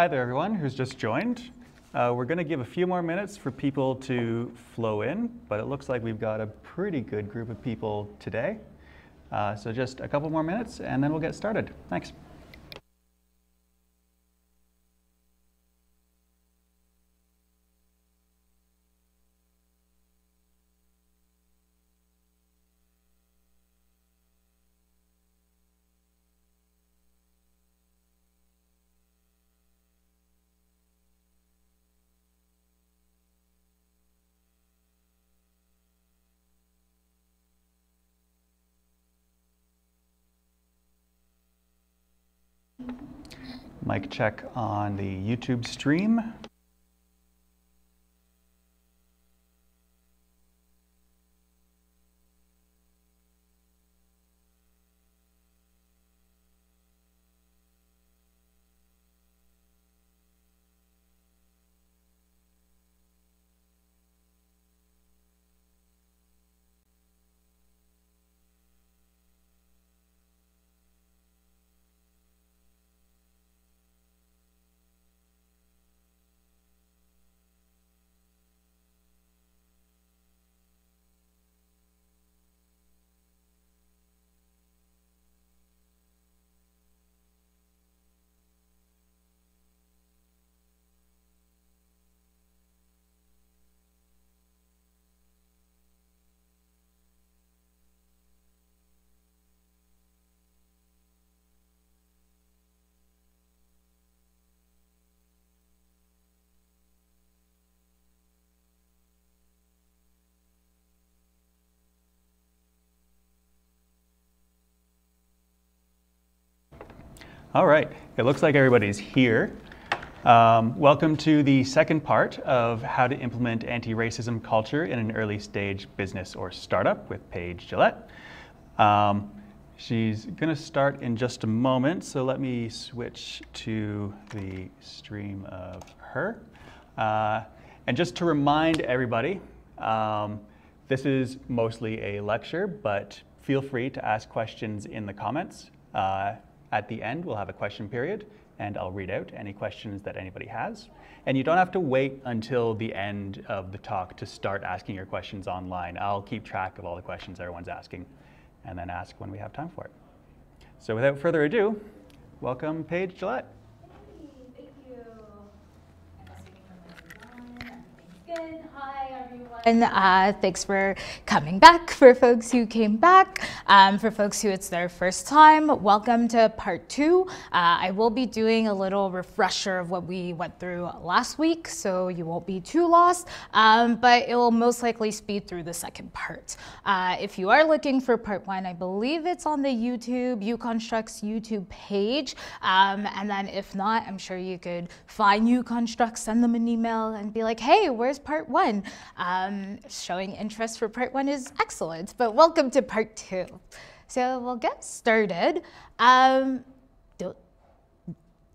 Hi there, everyone who's just joined. Uh, we're going to give a few more minutes for people to flow in, but it looks like we've got a pretty good group of people today. Uh, so just a couple more minutes and then we'll get started. Thanks. Mic check on the YouTube stream. All right, it looks like everybody's here. Um, welcome to the second part of how to implement anti-racism culture in an early stage business or startup with Paige Galette. Um, she's going to start in just a moment, so let me switch to the stream of her. Uh, and just to remind everybody, um, this is mostly a lecture, but feel free to ask questions in the comments. Uh, at the end, we'll have a question period, and I'll read out any questions that anybody has. And you don't have to wait until the end of the talk to start asking your questions online. I'll keep track of all the questions everyone's asking and then ask when we have time for it. So without further ado, welcome Paige Galette. Hey, thank you. Good. Hi, everyone. Uh, thanks for coming back. For folks who came back, um, for folks who it's their first time, welcome to part two. Uh, I will be doing a little refresher of what we went through last week, so you won't be too lost, um, but it will most likely speed through the second part. Uh, if you are looking for part one, I believe it's on the YouTube, Yukonstruct's YouTube page. Um, and then if not, I'm sure you could find Yukonstructs, send them an email and be like, hey, where's part one. Um, showing interest for part one is excellent, but welcome to part two. So we'll get started. Um,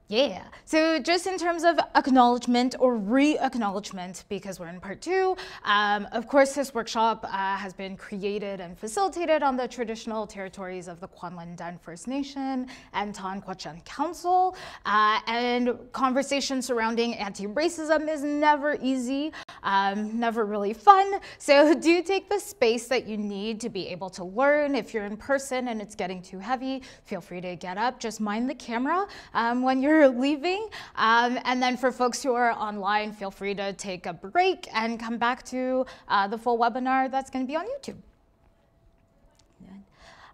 yeah. So just in terms of acknowledgement or re-acknowledgement, because we're in part two, um, of course this workshop uh, has been created and facilitated on the traditional territories of the Kwanlin First Nation and Ta'an Council. Uh, and conversation surrounding anti-racism is never easy, um, never really fun. So do take the space that you need to be able to learn. If you're in person and it's getting too heavy, feel free to get up. Just mind the camera um, when you're leaving. Um, and then for folks who are online, feel free to take a break and come back to uh, the full webinar that's going to be on YouTube.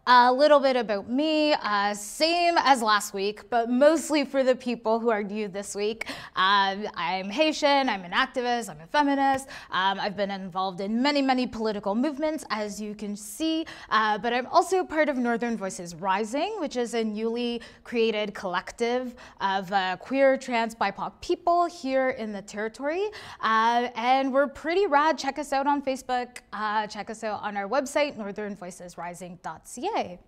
A little bit about me, uh, same as last week, but mostly for the people who are new this week. Um, I'm Haitian, I'm an activist, I'm a feminist. Um, I've been involved in many, many political movements, as you can see, uh, but I'm also part of Northern Voices Rising, which is a newly created collective of uh, queer, trans, BIPOC people here in the territory. Uh, and we're pretty rad. Check us out on Facebook, uh, check us out on our website, northernvoicesrising.ca. Okay,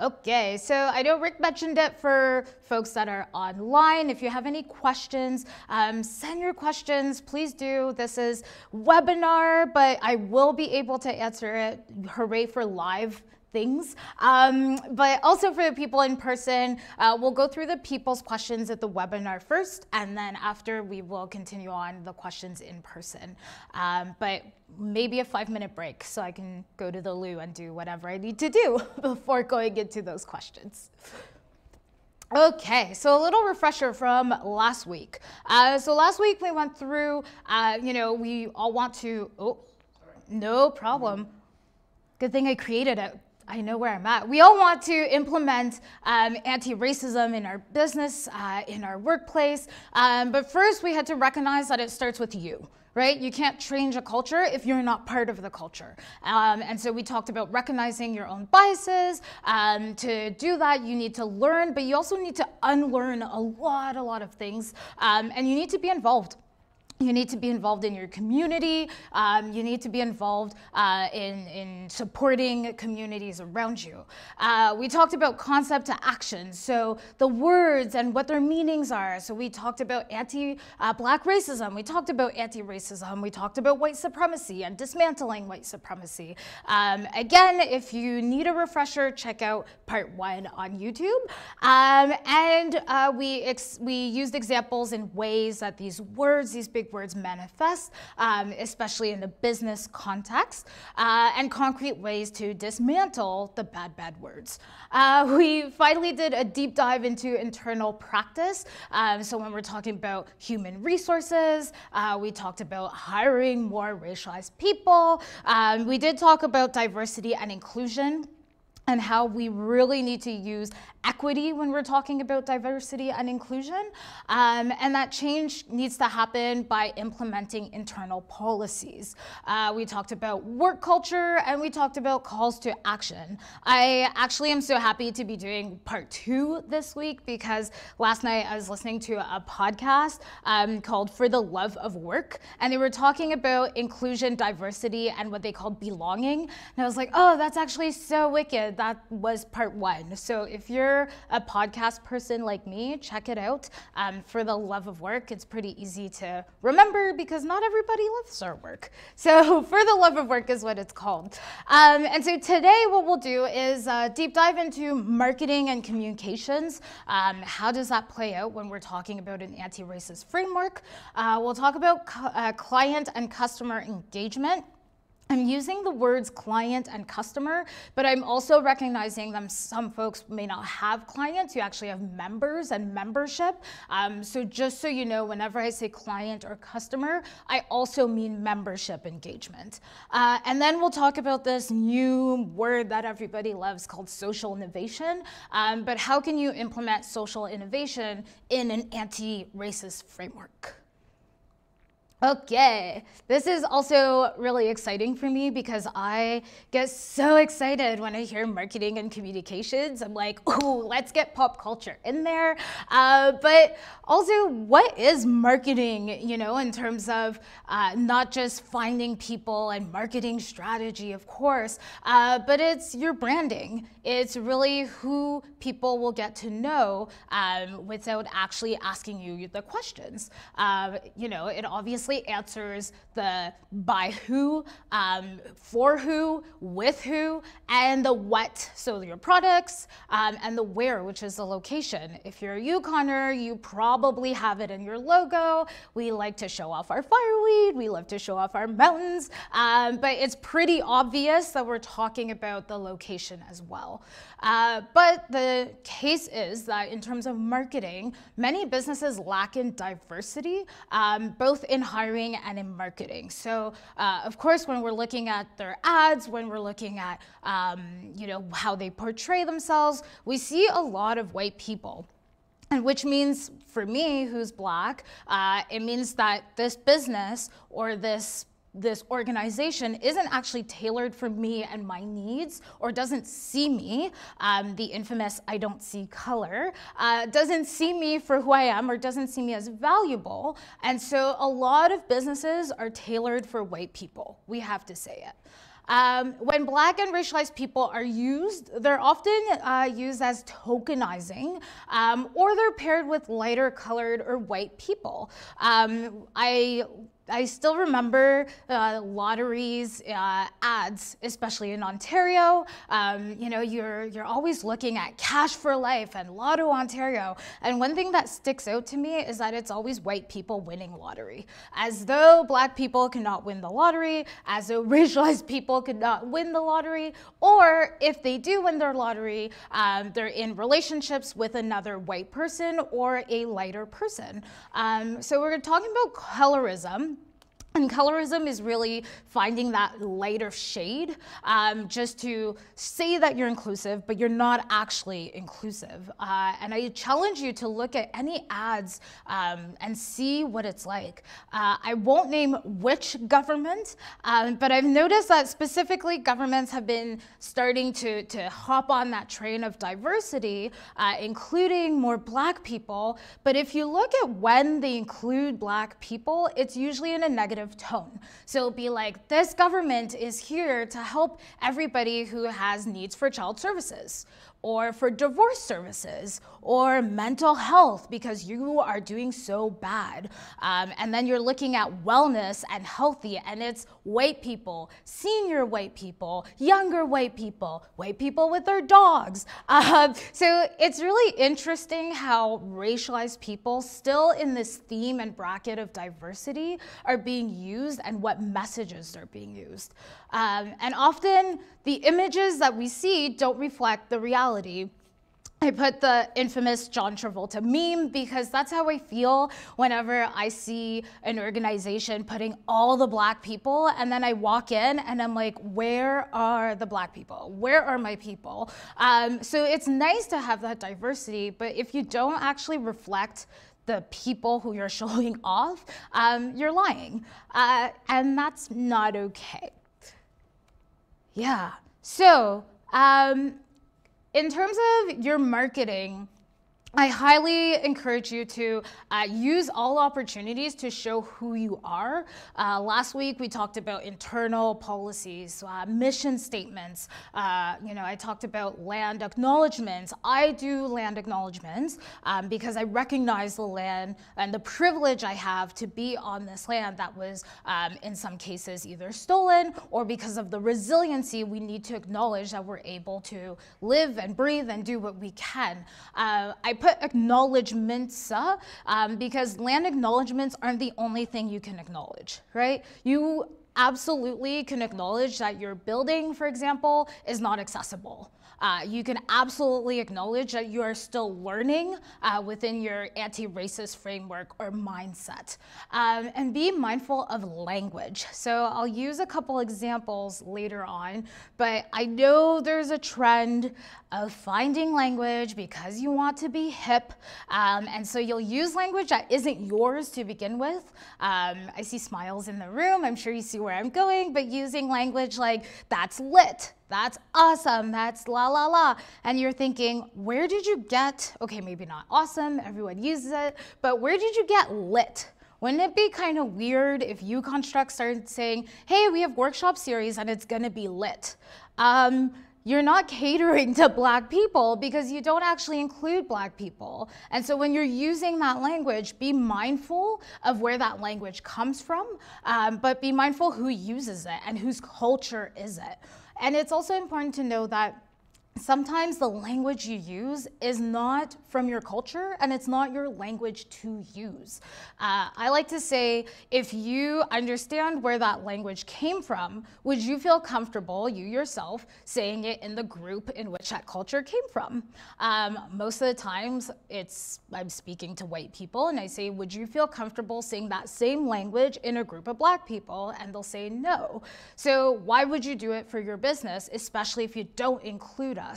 Okay, so I know Rick mentioned it for folks that are online. If you have any questions, um, send your questions, please do. This is webinar, but I will be able to answer it. Hooray for live things. Um, but also for the people in person, uh, we'll go through the people's questions at the webinar first, and then after we will continue on the questions in person. Um, but maybe a five minute break so I can go to the loo and do whatever I need to do before going into those questions. Okay, so a little refresher from last week. Uh, so last week we went through, uh, you know, we all want to, oh, no problem. Good thing I created it. I know where I'm at. We all want to implement um, anti-racism in our business, uh, in our workplace, um, but first we had to recognize that it starts with you right? You can't change a culture if you're not part of the culture. Um, and so we talked about recognizing your own biases. Um, to do that, you need to learn, but you also need to unlearn a lot, a lot of things. Um, and you need to be involved. You need to be involved in your community. Um, you need to be involved uh, in, in supporting communities around you. Uh, we talked about concept to action, so the words and what their meanings are. So we talked about anti-black uh, racism. We talked about anti-racism. We talked about white supremacy and dismantling white supremacy. Um, again, if you need a refresher, check out part one on YouTube. Um, and uh, we, we used examples in ways that these words, these big words manifest, um, especially in the business context, uh, and concrete ways to dismantle the bad, bad words. Uh, we finally did a deep dive into internal practice. Um, so when we're talking about human resources, uh, we talked about hiring more racialized people. Um, we did talk about diversity and inclusion and how we really need to use equity when we're talking about diversity and inclusion. Um, and that change needs to happen by implementing internal policies. Uh, we talked about work culture and we talked about calls to action. I actually am so happy to be doing part two this week because last night I was listening to a podcast um, called For the Love of Work, and they were talking about inclusion, diversity, and what they called belonging. And I was like, oh, that's actually so wicked. That was part one. So if you're a podcast person like me, check it out. Um, for the love of work, it's pretty easy to remember because not everybody loves our work. So for the love of work is what it's called. Um, and so today what we'll do is uh, deep dive into marketing and communications. Um, how does that play out when we're talking about an anti-racist framework? Uh, we'll talk about uh, client and customer engagement. I'm using the words client and customer, but I'm also recognizing them. Some folks may not have clients, you actually have members and membership. Um, so just so you know, whenever I say client or customer, I also mean membership engagement. Uh, and then we'll talk about this new word that everybody loves called social innovation. Um, but how can you implement social innovation in an anti-racist framework? Okay, this is also really exciting for me because I get so excited when I hear marketing and communications. I'm like, oh, let's get pop culture in there. Uh, but also, what is marketing, you know, in terms of uh, not just finding people and marketing strategy, of course, uh, but it's your branding. It's really who people will get to know um, without actually asking you the questions. Uh, you know, it obviously obviously answers the by who, um, for who, with who, and the what, so your products, um, and the where, which is the location. If you're a Yukoner, you probably have it in your logo. We like to show off our fireweed, we love to show off our mountains, um, but it's pretty obvious that we're talking about the location as well. Uh, but the case is that in terms of marketing, many businesses lack in diversity, um, both in hiring and in marketing. So uh, of course, when we're looking at their ads, when we're looking at um, you know how they portray themselves, we see a lot of white people. And which means for me, who's black, uh, it means that this business or this this organization isn't actually tailored for me and my needs or doesn't see me, um, the infamous I don't see color, uh, doesn't see me for who I am or doesn't see me as valuable. And so a lot of businesses are tailored for white people. We have to say it. Um, when black and racialized people are used, they're often uh, used as tokenizing, um, or they're paired with lighter colored or white people. Um, I I still remember uh, lotteries uh, ads, especially in Ontario. Um, you know, you're you're always looking at Cash for Life and Lotto Ontario, and one thing that sticks out to me is that it's always white people winning lottery, as though Black people cannot win the lottery, as though racialized people could not win the lottery, or if they do win their lottery, um, they're in relationships with another white person or a lighter person. Um, so we're talking about colorism. And colorism is really finding that lighter shade um, just to say that you're inclusive, but you're not actually inclusive. Uh, and I challenge you to look at any ads um, and see what it's like. Uh, I won't name which government, um, but I've noticed that specifically governments have been starting to, to hop on that train of diversity, uh, including more black people. But if you look at when they include black people, it's usually in a negative tone. So be like, this government is here to help everybody who has needs for child services or for divorce services or mental health because you are doing so bad. Um, and then you're looking at wellness and healthy, and it's white people, senior white people, younger white people, white people with their dogs. Uh, so it's really interesting how racialized people, still in this theme and bracket of diversity, are being used and what messages are being used. Um, and often the images that we see don't reflect the reality. I put the infamous John Travolta meme because that's how I feel whenever I see an organization putting all the black people and then I walk in and I'm like, where are the black people? Where are my people? Um, so it's nice to have that diversity, but if you don't actually reflect the people who you're showing off, um, you're lying. Uh, and that's not okay. Yeah. So, um, in terms of your marketing, I highly encourage you to uh, use all opportunities to show who you are. Uh, last week we talked about internal policies, uh, mission statements. Uh, you know, I talked about land acknowledgements. I do land acknowledgements um, because I recognize the land and the privilege I have to be on this land that was, um, in some cases, either stolen or because of the resiliency we need to acknowledge that we're able to live and breathe and do what we can. Uh, I put acknowledgements um, because land acknowledgements aren't the only thing you can acknowledge, right? You absolutely can acknowledge that your building, for example, is not accessible. Uh, you can absolutely acknowledge that you are still learning uh, within your anti-racist framework or mindset. Um, and be mindful of language. So I'll use a couple examples later on, but I know there's a trend of finding language because you want to be hip. Um, and so you'll use language that isn't yours to begin with. Um, I see smiles in the room. I'm sure you see where I'm going, but using language like that's lit, that's awesome, that's la la la. And you're thinking, where did you get, okay, maybe not awesome, everyone uses it, but where did you get lit? Wouldn't it be kind of weird if Yukonstruct started saying, hey, we have workshop series and it's gonna be lit? Um, you're not catering to black people because you don't actually include black people. And so when you're using that language, be mindful of where that language comes from, um, but be mindful who uses it and whose culture is it. And it's also important to know that sometimes the language you use is not from your culture and it's not your language to use. Uh, I like to say if you understand where that language came from, would you feel comfortable, you yourself, saying it in the group in which that culture came from? Um, most of the times it's I'm speaking to white people and I say, would you feel comfortable saying that same language in a group of black people? And they'll say no. So why would you do it for your business, especially if you don't include us.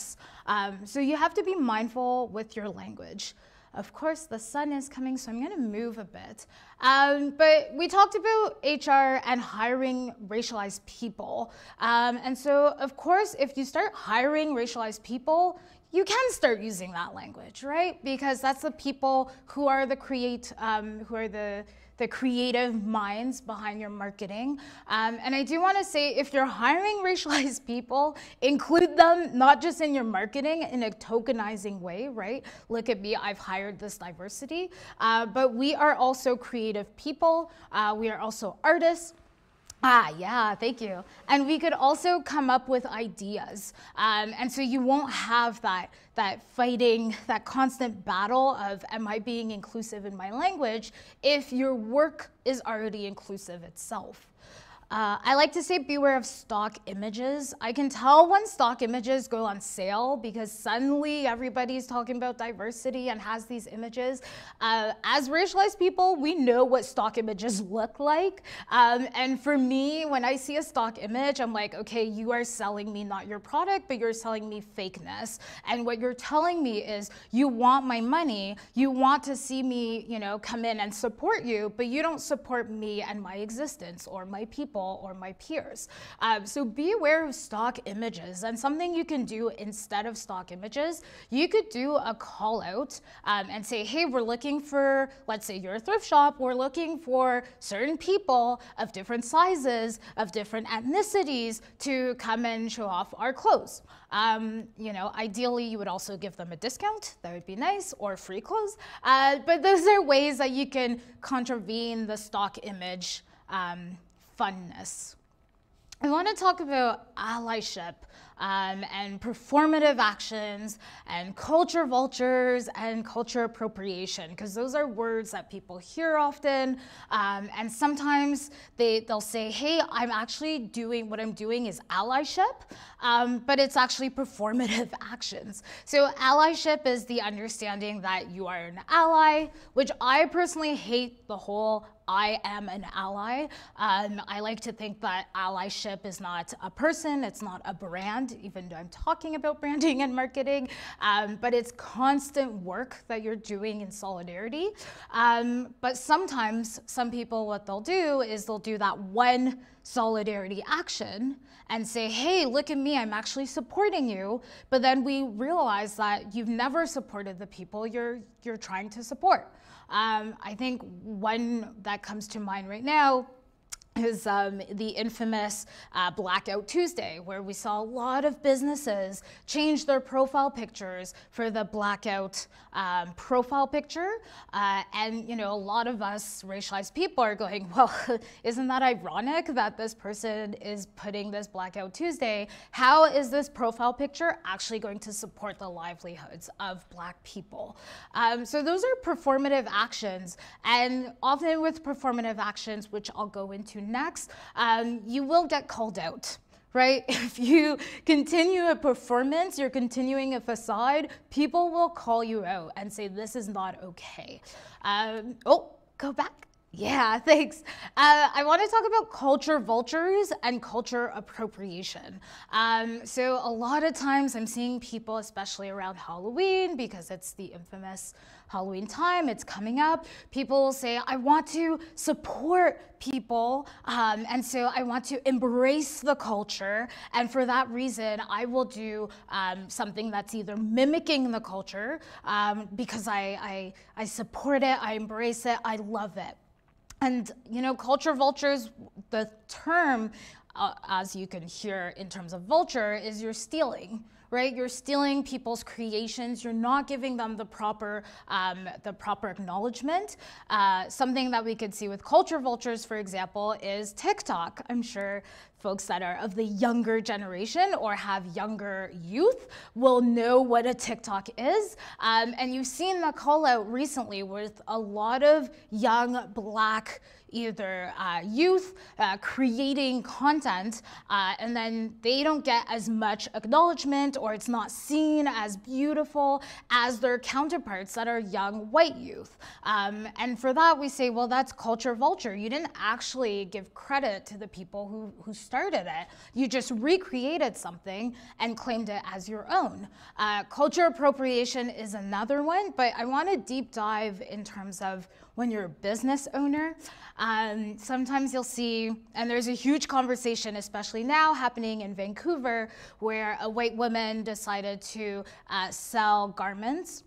Um, so you have to be mindful with your language. Of course, the sun is coming, so I'm going to move a bit. Um, but we talked about HR and hiring racialized people. Um, and so, of course, if you start hiring racialized people, you can start using that language, right? Because that's the people who are the create, um, who are the the creative minds behind your marketing. Um, and I do want to say if you're hiring racialized people, include them not just in your marketing in a tokenizing way, right? Look at me, I've hired this diversity. Uh, but we are also creative people, uh, we are also artists. Ah, yeah, thank you. And we could also come up with ideas. Um, and so you won't have that, that fighting, that constant battle of, am I being inclusive in my language, if your work is already inclusive itself. Uh, I like to say beware of stock images. I can tell when stock images go on sale because suddenly everybody's talking about diversity and has these images. Uh, as racialized people, we know what stock images look like. Um, and for me, when I see a stock image, I'm like, okay, you are selling me not your product, but you're selling me fakeness. And what you're telling me is you want my money, you want to see me, you know, come in and support you, but you don't support me and my existence or my people or my peers. Um, so be aware of stock images and something you can do instead of stock images, you could do a call out um, and say, hey, we're looking for, let's say you're a thrift shop, we're looking for certain people of different sizes, of different ethnicities to come and show off our clothes. Um, you know, ideally you would also give them a discount, that would be nice, or free clothes. Uh, but those are ways that you can contravene the stock image um, funness. I want to talk about allyship um, and performative actions and culture vultures and culture appropriation because those are words that people hear often um, and sometimes they, they'll say hey i'm actually doing what i'm doing is allyship um, but it's actually performative actions so allyship is the understanding that you are an ally which i personally hate the whole I am an ally. Um, I like to think that allyship is not a person, it's not a brand, even though I'm talking about branding and marketing, um, but it's constant work that you're doing in solidarity. Um, but sometimes some people, what they'll do is they'll do that one solidarity action and say, hey, look at me, I'm actually supporting you. But then we realize that you've never supported the people you're, you're trying to support. Um, I think one that comes to mind right now is um, the infamous uh, Blackout Tuesday, where we saw a lot of businesses change their profile pictures for the blackout um, profile picture. Uh, and, you know, a lot of us racialized people are going, well, isn't that ironic that this person is putting this Blackout Tuesday? How is this profile picture actually going to support the livelihoods of black people? Um, so those are performative actions. And often with performative actions, which I'll go into next, um, you will get called out right? If you continue a performance, you're continuing a facade, people will call you out and say, this is not okay. Um, oh, go back. Yeah, thanks. Uh, I want to talk about culture vultures and culture appropriation. Um, so a lot of times I'm seeing people, especially around Halloween, because it's the infamous Halloween time, it's coming up, people will say, I want to support people, um, and so I want to embrace the culture, and for that reason, I will do um, something that's either mimicking the culture, um, because I, I, I support it, I embrace it, I love it. And, you know, culture vultures, the term, uh, as you can hear in terms of vulture, is you're stealing, right? You're stealing people's creations. You're not giving them the proper, um, the proper acknowledgement. Uh, something that we could see with culture vultures, for example, is TikTok. I'm sure folks that are of the younger generation or have younger youth will know what a TikTok is. Um, and you've seen the call out recently with a lot of young black either uh, youth uh, creating content uh, and then they don't get as much acknowledgement or it's not seen as beautiful as their counterparts that are young white youth. Um, and for that we say, well, that's culture vulture. You didn't actually give credit to the people who, who started it. You just recreated something and claimed it as your own. Uh, culture appropriation is another one, but I want to deep dive in terms of when you're a business owner. Um, sometimes you'll see, and there's a huge conversation, especially now happening in Vancouver, where a white woman decided to uh, sell garments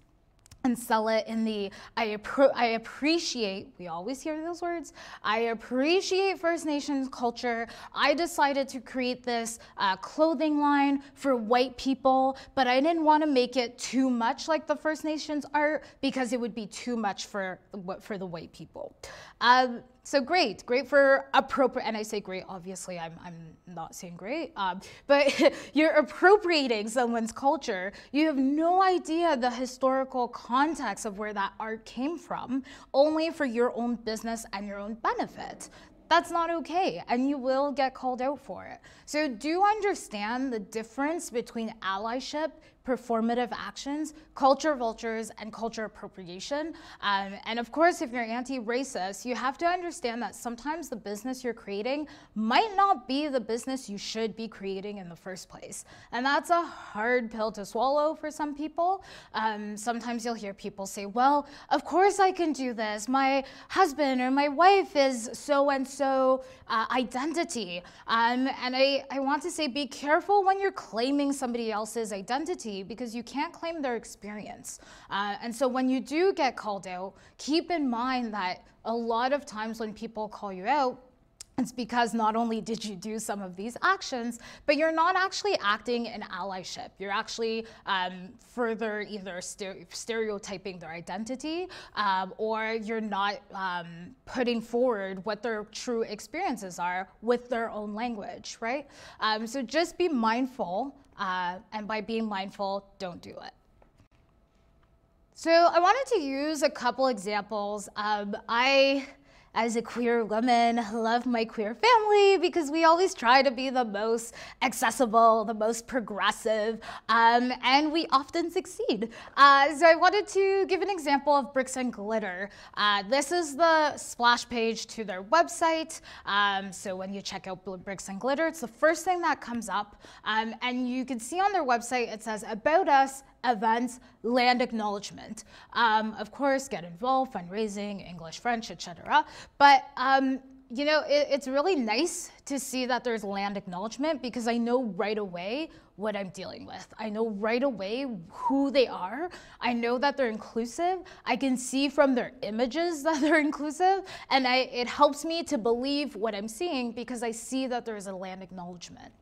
and sell it in the I, I appreciate we always hear those words i appreciate first nations culture. I decided to create this uh, clothing line for white people but i didn't want to make it too much like the first nations art because it would be too much for for the white people. Um, so great, great for appropriate, and I say great, obviously I'm, I'm not saying great, um, but you're appropriating someone's culture. You have no idea the historical context of where that art came from, only for your own business and your own benefit. That's not okay, and you will get called out for it. So, do you understand the difference between allyship, performative actions, culture vultures, and culture appropriation. Um, and of course, if you're anti racist, you have to understand that sometimes the business you're creating might not be the business you should be creating in the first place. And that's a hard pill to swallow for some people. Um, sometimes you'll hear people say, well, of course I can do this. My husband or my wife is so and so identity. Um, and I, I want to say, be careful when you're claiming somebody else's identity because you can't claim their experience. Uh, and so when you do get called out, keep in mind that a lot of times when people call you out, it's because not only did you do some of these actions, but you're not actually acting in allyship. You're actually um, further either stereotyping their identity um, or you're not um, putting forward what their true experiences are with their own language, right? Um, so just be mindful, uh, and by being mindful, don't do it. So I wanted to use a couple examples. Um, I as a queer woman, love my queer family because we always try to be the most accessible, the most progressive, um, and we often succeed. Uh, so I wanted to give an example of Bricks and Glitter. Uh, this is the splash page to their website. Um, so when you check out Bricks and Glitter, it's the first thing that comes up. Um, and you can see on their website, it says about us events, land acknowledgement. Um, of course, get involved, fundraising, English, French, etc. But um, you know, it, it's really nice to see that there's land acknowledgement because I know right away what I'm dealing with. I know right away who they are. I know that they're inclusive. I can see from their images that they're inclusive, and I, it helps me to believe what I'm seeing because I see that there's a land acknowledgement.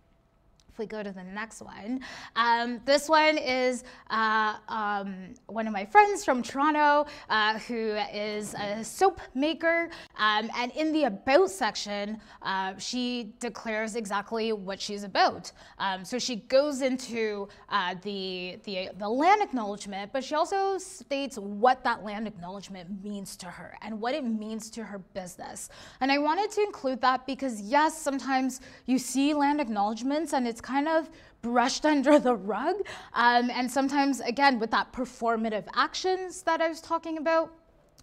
If we go to the next one, um, this one is uh, um, one of my friends from Toronto uh, who is a soap maker. Um, and in the About section, uh, she declares exactly what she's about. Um, so she goes into uh, the, the, the land acknowledgement, but she also states what that land acknowledgement means to her and what it means to her business. And I wanted to include that because, yes, sometimes you see land acknowledgements and it's kind of brushed under the rug. Um, and sometimes, again, with that performative actions that I was talking about,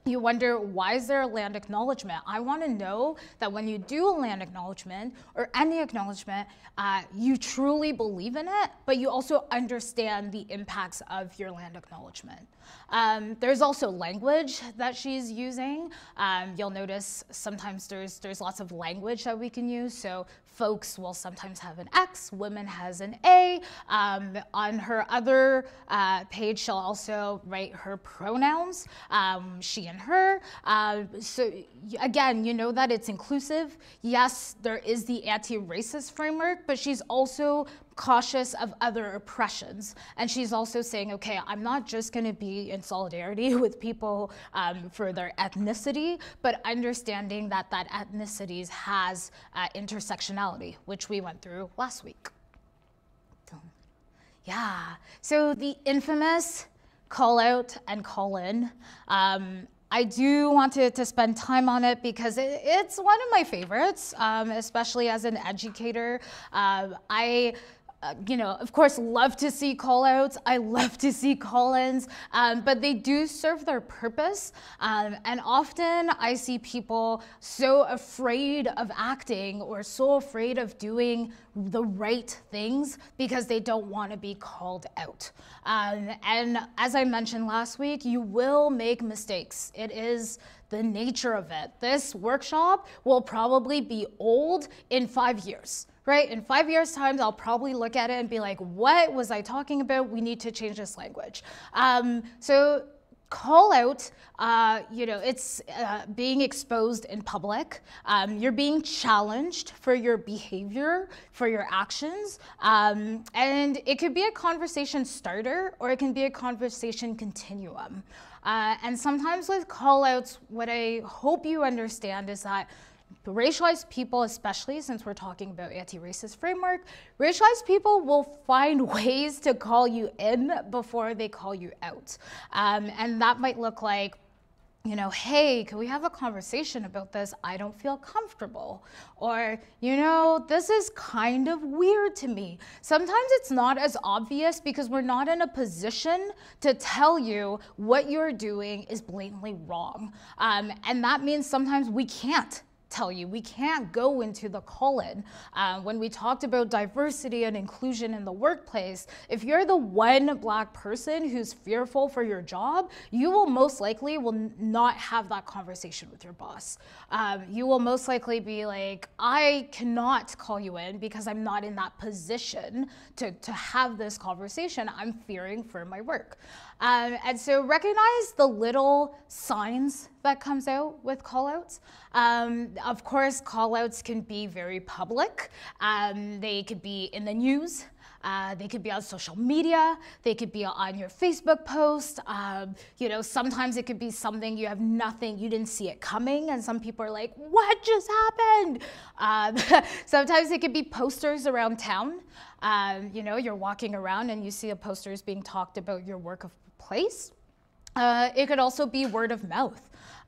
you wonder why is there a land acknowledgement? I want to know that when you do a land acknowledgement or any acknowledgement, uh, you truly believe in it, but you also understand the impacts of your land acknowledgement. Um, there's also language that she's using. Um, you'll notice sometimes there's there's lots of language that we can use. So folks will sometimes have an X, women has an A. Um, on her other uh, page, she'll also write her pronouns. Um, she and her. Uh, so again, you know that it's inclusive. Yes, there is the anti-racist framework, but she's also cautious of other oppressions. And she's also saying, okay, I'm not just going to be in solidarity with people um, for their ethnicity, but understanding that that ethnicity has uh, intersectionality, which we went through last week. Yeah, so the infamous call out and call in. Um, I do want to, to spend time on it because it, it's one of my favorites, um, especially as an educator. Um, I uh, you know, of course, love to see call outs. I love to see call ins, um, but they do serve their purpose. Um, and often I see people so afraid of acting or so afraid of doing the right things because they don't want to be called out. Um, and as I mentioned last week, you will make mistakes. It is the nature of it. This workshop will probably be old in five years right? In five years' time, I'll probably look at it and be like, what was I talking about? We need to change this language. Um, so call out, uh, you know, it's uh, being exposed in public. Um, you're being challenged for your behavior, for your actions. Um, and it could be a conversation starter or it can be a conversation continuum. Uh, and sometimes with call outs, what I hope you understand is that racialized people, especially since we're talking about anti-racist framework, racialized people will find ways to call you in before they call you out. Um, and that might look like, you know, hey, can we have a conversation about this? I don't feel comfortable. Or, you know, this is kind of weird to me. Sometimes it's not as obvious because we're not in a position to tell you what you're doing is blatantly wrong. Um, and that means sometimes we can't tell you. We can't go into the call-in. Uh, when we talked about diversity and inclusion in the workplace, if you're the one black person who's fearful for your job, you will most likely will not have that conversation with your boss. Um, you will most likely be like, I cannot call you in because I'm not in that position to, to have this conversation. I'm fearing for my work. Um, and so recognize the little signs that comes out with callouts. Um, of course, callouts can be very public. Um, they could be in the news. Uh, they could be on social media. They could be on your Facebook post. Um, you know, sometimes it could be something you have nothing, you didn't see it coming, and some people are like, "What just happened?" Um, sometimes it could be posters around town. Um, you know, you're walking around and you see a posters being talked about your work of place. Uh, it could also be word of mouth.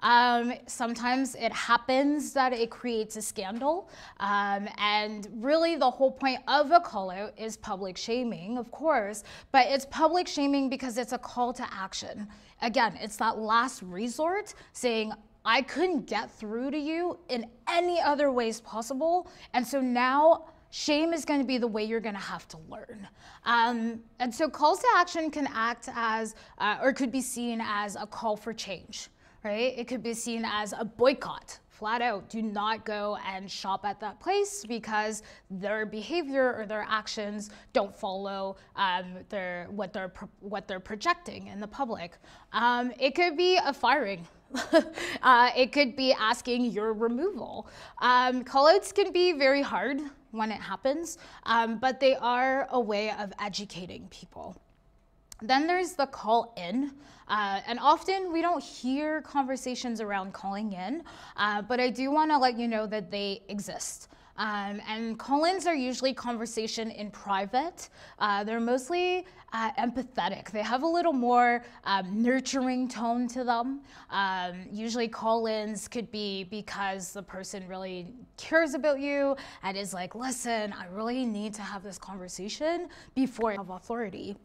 Um, sometimes it happens that it creates a scandal. Um, and really the whole point of a call out is public shaming, of course, but it's public shaming because it's a call to action. Again, it's that last resort saying, I couldn't get through to you in any other ways possible. And so now shame is going to be the way you're going to have to learn. Um, and so calls to action can act as, uh, or could be seen as a call for change, right? It could be seen as a boycott, flat out. Do not go and shop at that place because their behavior or their actions don't follow um, their, what, they're, what they're projecting in the public. Um, it could be a firing. uh, it could be asking your removal. Um, callouts can be very hard when it happens, um, but they are a way of educating people. Then there's the call in. Uh, and often we don't hear conversations around calling in, uh, but I do want to let you know that they exist. Um, and call-ins are usually conversation in private. Uh, they're mostly uh, empathetic. They have a little more um, nurturing tone to them. Um, usually call-ins could be because the person really cares about you and is like, listen, I really need to have this conversation before I have authority.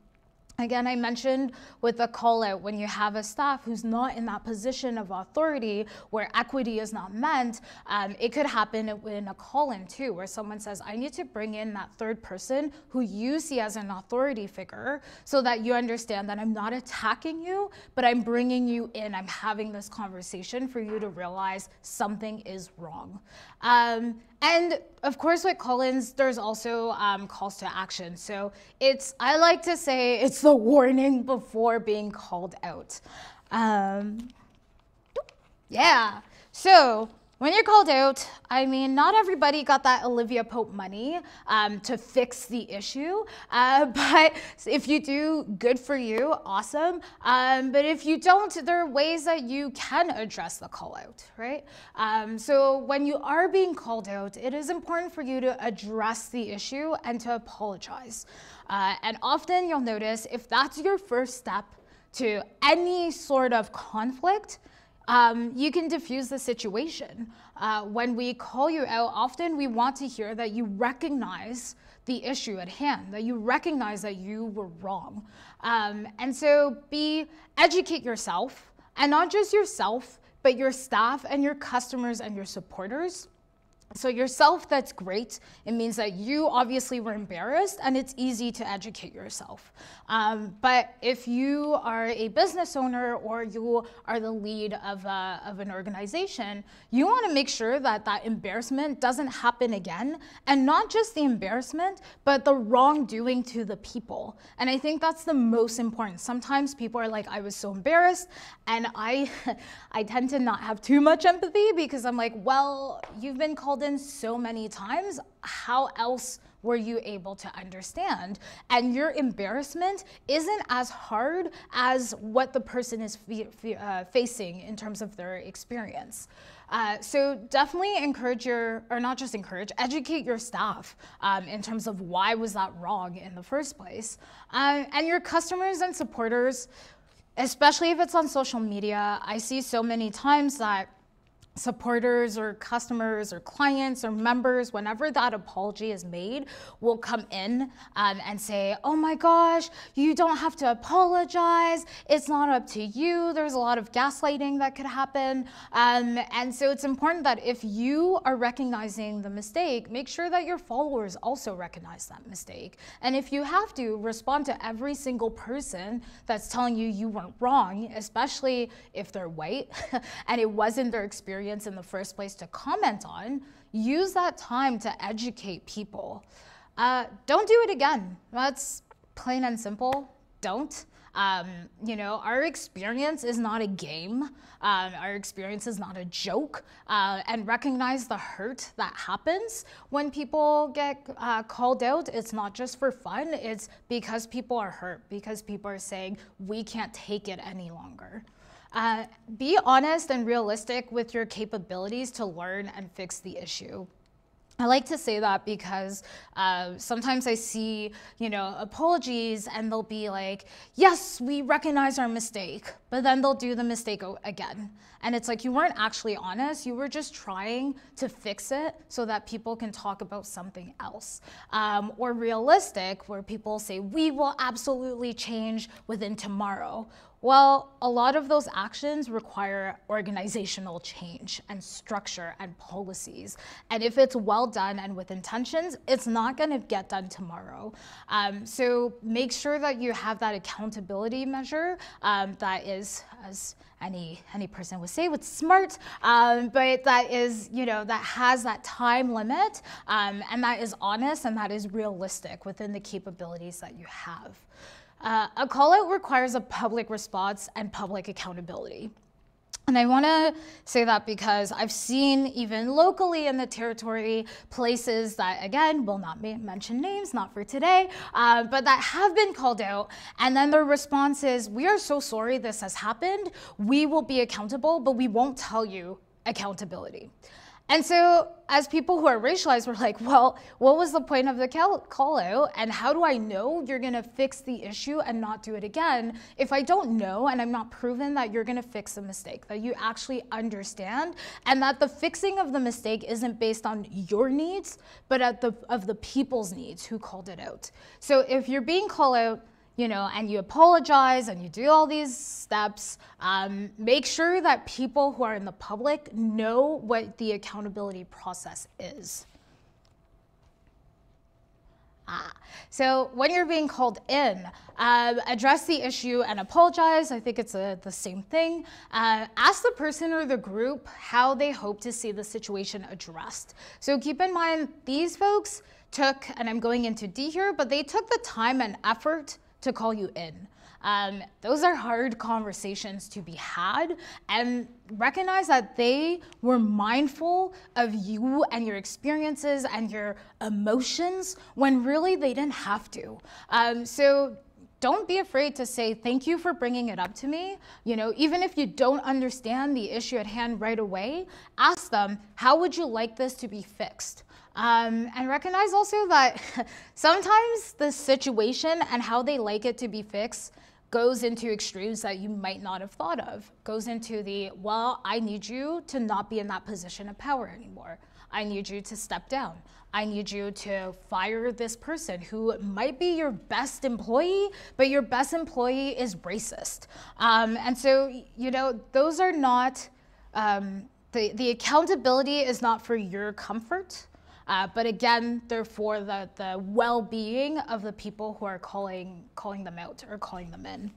Again, I mentioned with the call out, when you have a staff who's not in that position of authority where equity is not meant, um, it could happen in a call in too, where someone says, I need to bring in that third person who you see as an authority figure so that you understand that I'm not attacking you, but I'm bringing you in. I'm having this conversation for you to realize something is wrong. Um, and of course, with call-ins, there's also um, calls to action. So it's, I like to say it's the warning before being called out. Um, yeah, so when you're called out, I mean, not everybody got that Olivia Pope money um, to fix the issue, uh, but if you do, good for you, awesome. Um, but if you don't, there are ways that you can address the call out, right? Um, so when you are being called out, it is important for you to address the issue and to apologize. Uh, and often you'll notice if that's your first step to any sort of conflict, um, you can diffuse the situation. Uh, when we call you out, often we want to hear that you recognize the issue at hand, that you recognize that you were wrong. Um, and so be, educate yourself, and not just yourself, but your staff and your customers and your supporters So yourself, that's great. It means that you obviously were embarrassed and it's easy to educate yourself. Um, but if you are a business owner or you are the lead of, a, of an organization, you want to make sure that that embarrassment doesn't happen again. And not just the embarrassment, but the wrongdoing to the people. And I think that's the most important. Sometimes people are like, I was so embarrassed. And I, I tend to not have too much empathy because I'm like, well, you've been called in so many times, how else were you able to understand? And your embarrassment isn't as hard as what the person is uh, facing in terms of their experience. Uh, so definitely encourage your, or not just encourage, educate your staff um, in terms of why was that wrong in the first place. Uh, and your customers and supporters, especially if it's on social media, I see so many times that supporters or customers or clients or members, whenever that apology is made, will come in um, and say, oh my gosh, you don't have to apologize. It's not up to you. There's a lot of gaslighting that could happen. Um, and so it's important that if you are recognizing the mistake, make sure that your followers also recognize that mistake. And if you have to, respond to every single person that's telling you you weren't wrong, especially if they're white and it wasn't their experience experience in the first place to comment on, use that time to educate people. Uh, don't do it again. That's plain and simple. Don't. Um, you know, our experience is not a game. Um, our experience is not a joke. Uh, and recognize the hurt that happens when people get uh, called out. It's not just for fun. It's because people are hurt, because people are saying, we can't take it any longer. Uh, be honest and realistic with your capabilities to learn and fix the issue. I like to say that because uh, sometimes I see, you know, apologies and they'll be like, yes, we recognize our mistake, but then they'll do the mistake again. And it's like, you weren't actually honest. You were just trying to fix it so that people can talk about something else. Um, or realistic, where people say, we will absolutely change within tomorrow. Well, a lot of those actions require organizational change and structure and policies. And if it's well done and with intentions, it's not going to get done tomorrow. Um, so make sure that you have that accountability measure um, that is, as any any person would say, with smart, um, but that is you know that has that time limit um, and that is honest and that is realistic within the capabilities that you have. Uh, a call out requires a public response and public accountability. And I want to say that because I've seen even locally in the territory places that, again, will not mention names, not for today, uh, but that have been called out. And then their response is, We are so sorry this has happened. We will be accountable, but we won't tell you accountability. And so, as people who are racialized, we're like, well, what was the point of the call out? And how do I know you're gonna fix the issue and not do it again if I don't know and I'm not proven that you're gonna fix the mistake, that you actually understand, and that the fixing of the mistake isn't based on your needs, but at the, of the people's needs who called it out. So, if you're being called out, you know, and you apologize and you do all these steps, um, make sure that people who are in the public know what the accountability process is. Ah. So when you're being called in, uh, address the issue and apologize. I think it's a, the same thing. Uh, ask the person or the group how they hope to see the situation addressed. So keep in mind, these folks took, and I'm going into D here, but they took the time and effort to call you in. Um, those are hard conversations to be had and recognize that they were mindful of you and your experiences and your emotions when really they didn't have to. Um, so don't be afraid to say thank you for bringing it up to me you know even if you don't understand the issue at hand right away ask them how would you like this to be fixed um, and recognize also that sometimes the situation and how they like it to be fixed goes into extremes that you might not have thought of. Goes into the, well, I need you to not be in that position of power anymore. I need you to step down. I need you to fire this person who might be your best employee, but your best employee is racist. Um, and so, you know, those are not. Um, the, the accountability is not for your comfort, uh, but again, they're for the, the well-being of the people who are calling, calling them out or calling them in.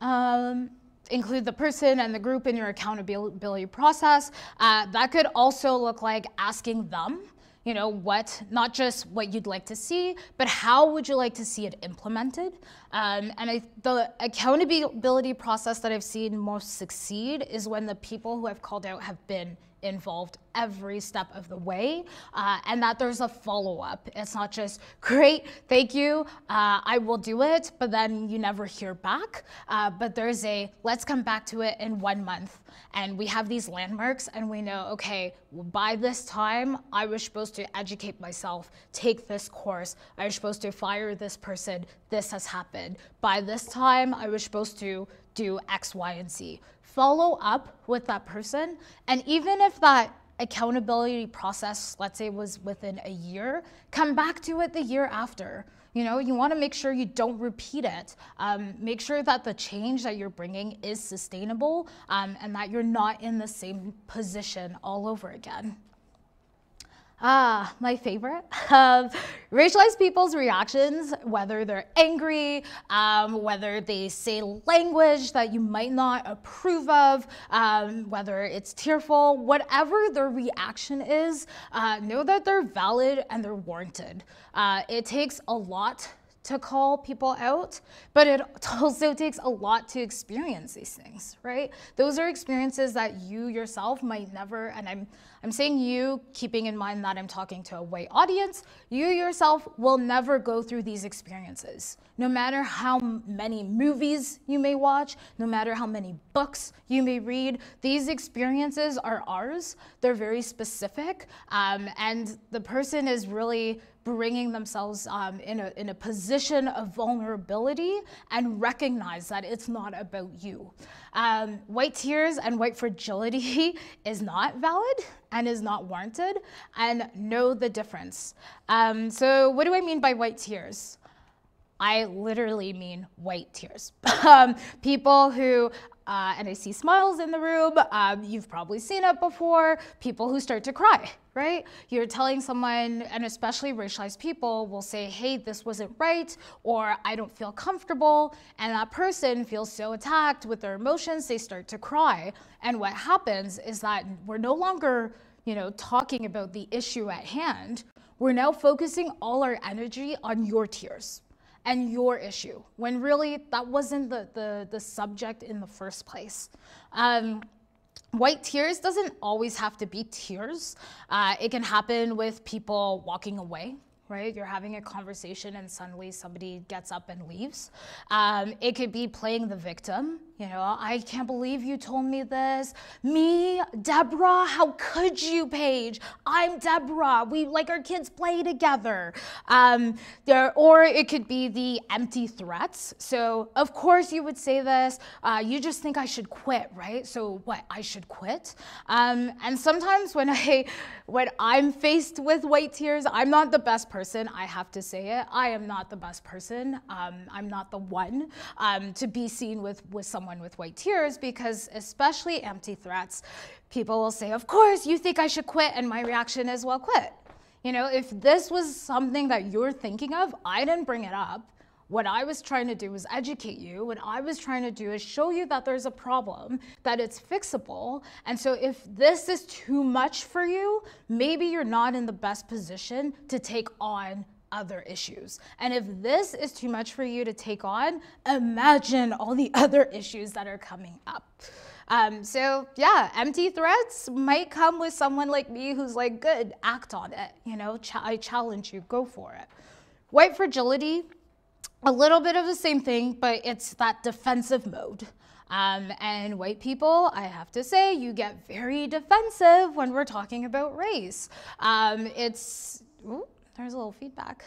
Um, include the person and the group in your accountability process. Uh, that could also look like asking them you know, what, not just what you'd like to see, but how would you like to see it implemented? Um, and I, the accountability process that I've seen most succeed is when the people who I've called out have been involved every step of the way uh, and that there's a follow-up. It's not just, great, thank you, uh, I will do it, but then you never hear back. Uh, but there's a, let's come back to it in one month. And we have these landmarks and we know, okay, by this time, I was supposed to educate myself, take this course, I was supposed to fire this person, this has happened. By this time, I was supposed to do X, Y, and Z follow up with that person. And even if that accountability process, let's say was within a year, come back to it the year after. You know, you want to make sure you don't repeat it. Um, make sure that the change that you're bringing is sustainable um, and that you're not in the same position all over again. Ah, my favorite. Um, racialized people's reactions, whether they're angry, um, whether they say language that you might not approve of, um, whether it's tearful, whatever their reaction is, uh, know that they're valid and they're warranted. Uh, it takes a lot to call people out, but it also takes a lot to experience these things, right? Those are experiences that you yourself might never, and I'm, I'm saying you, keeping in mind that I'm talking to a white audience, you yourself will never go through these experiences. No matter how many movies you may watch, no matter how many books you may read, these experiences are ours. They're very specific, um, and the person is really bringing themselves um, in, a, in a position of vulnerability and recognize that it's not about you. Um, white tears and white fragility is not valid and is not warranted, and know the difference. Um, so, what do I mean by white tears? I literally mean white tears. um, people who uh, and I see smiles in the room. Um, you've probably seen it before. People who start to cry, right? You're telling someone, and especially racialized people, will say, hey, this wasn't right, or I don't feel comfortable. And that person feels so attacked with their emotions, they start to cry. And what happens is that we're no longer you know, talking about the issue at hand. We're now focusing all our energy on your tears and your issue when really that wasn't the, the, the subject in the first place. Um, white tears doesn't always have to be tears. Uh, it can happen with people walking away right? You're having a conversation and suddenly somebody gets up and leaves. Um, it could be playing the victim. You know, I can't believe you told me this. Me, Deborah, how could you, Paige? I'm Deborah. We like our kids play together. Um, there, or it could be the empty threats. So, of course, you would say this. Uh, you just think I should quit, right? So, what? I should quit. Um, and sometimes when I, when I'm faced with white tears, I'm not the best person. I have to say it. I am not the best person. Um, I'm not the one um, to be seen with with someone someone with white tears because especially empty threats, people will say, of course, you think I should quit. And my reaction is, well, quit. You know, if this was something that you're thinking of, I didn't bring it up. What I was trying to do was educate you. What I was trying to do is show you that there's a problem, that it's fixable. And so if this is too much for you, maybe you're not in the best position to take on other issues. And if this is too much for you to take on, imagine all the other issues that are coming up. Um, so yeah, empty threats might come with someone like me who's like, good, act on it. You know, ch I challenge you, go for it. White fragility, a little bit of the same thing, but it's that defensive mode. Um, and white people, I have to say, you get very defensive when we're talking about race. Um, it's, ooh, there's a little feedback.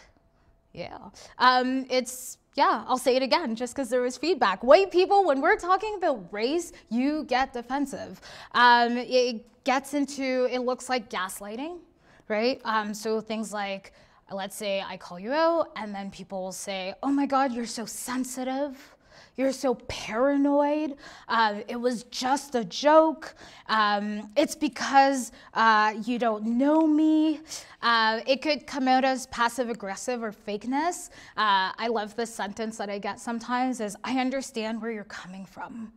Yeah. Um, it's, yeah, I'll say it again just because there was feedback. White people, when we're talking about race, you get defensive. Um, it gets into, it looks like gaslighting, right? Um, so things like, let's say I call you out, and then people will say, oh my God, you're so sensitive You're so paranoid. Uh, it was just a joke. Um, it's because uh, you don't know me. Uh, it could come out as passive aggressive or fakeness. Uh, I love this sentence that I get sometimes is, I understand where you're coming from.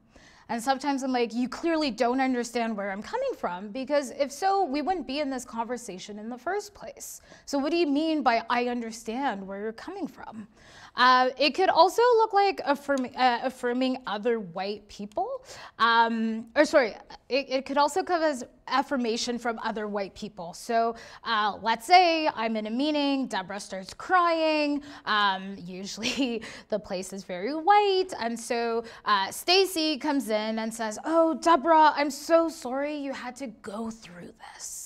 And sometimes I'm like, you clearly don't understand where I'm coming from because if so, we wouldn't be in this conversation in the first place. So what do you mean by I understand where you're coming from? Uh, it could also look like affirming, uh, affirming other white people. Um, or sorry, it, it, could also come as affirmation from other white people. So uh, let's say I'm in a meeting, Deborah starts crying. Um, usually the place is very white. And so uh, Stacy comes in and says, oh, Deborah, I'm so sorry you had to go through this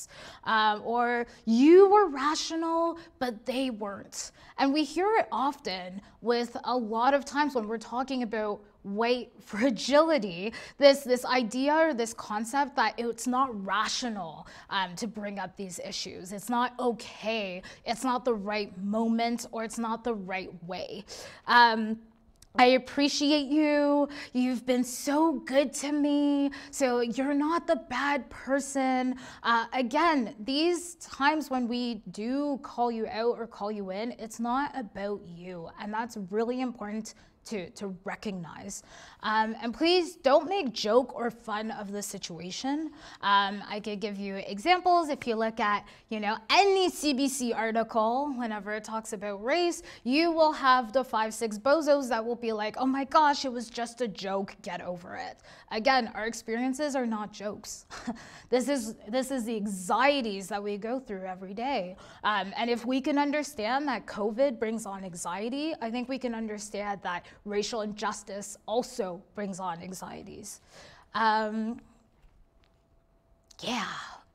um, or you were rational, but they weren't. And we hear it often with a lot of times when we're talking about white fragility, this, this idea or this concept that it's not rational um, to bring up these issues. It's not okay. It's not the right moment or it's not the right way. Um, I appreciate you. You've been so good to me. So you're not the bad person. Uh, again, these times when we do call you out or call you in, it's not about you. And that's really important to, to recognize. Um, and please don't make joke or fun of the situation. Um, I could give you examples. If you look at, you know, any CBC article, whenever it talks about race, you will have the five, six bozos that will be like, oh my gosh, it was just a joke, get over it. Again, our experiences are not jokes. this, is, this is the anxieties that we go through every day. Um, and if we can understand that COVID brings on anxiety, I think we can understand that racial injustice also brings on anxieties. Um, yeah,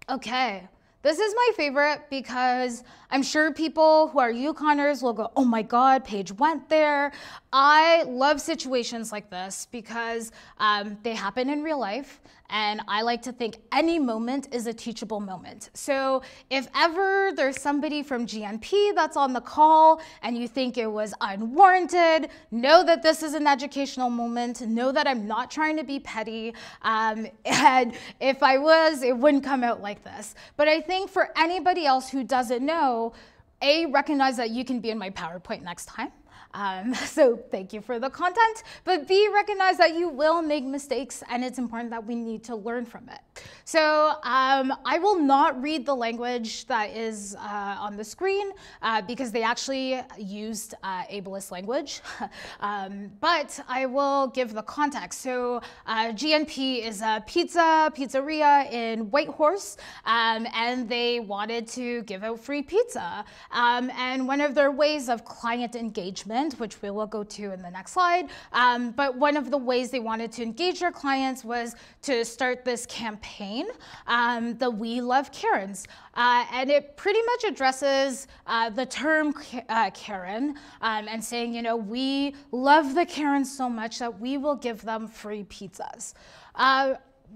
okay. This is my favorite because I'm sure people who are Yukoners will go, oh my God, Paige went there. I love situations like this because um, they happen in real life. And I like to think any moment is a teachable moment. So if ever there's somebody from GNP that's on the call and you think it was unwarranted, know that this is an educational moment. Know that I'm not trying to be petty. Um, and if I was, it wouldn't come out like this. But I think for anybody else who doesn't know, A, recognize that you can be in my PowerPoint next time. Um, so thank you for the content, but B, recognize that you will make mistakes and it's important that we need to learn from it. So um, I will not read the language that is uh, on the screen uh, because they actually used uh, ableist language, um, but I will give the context. So uh, GNP is a pizza pizzeria in Whitehorse, um, and they wanted to give out free pizza. Um, and one of their ways of client engagement, which we will go to in the next slide, um, but one of the ways they wanted to engage their clients was to start this campaign um, the We Love Karens. Uh, and it pretty much addresses uh, the term uh, Karen um, and saying, you know, we love the Karens so much that we will give them free pizzas.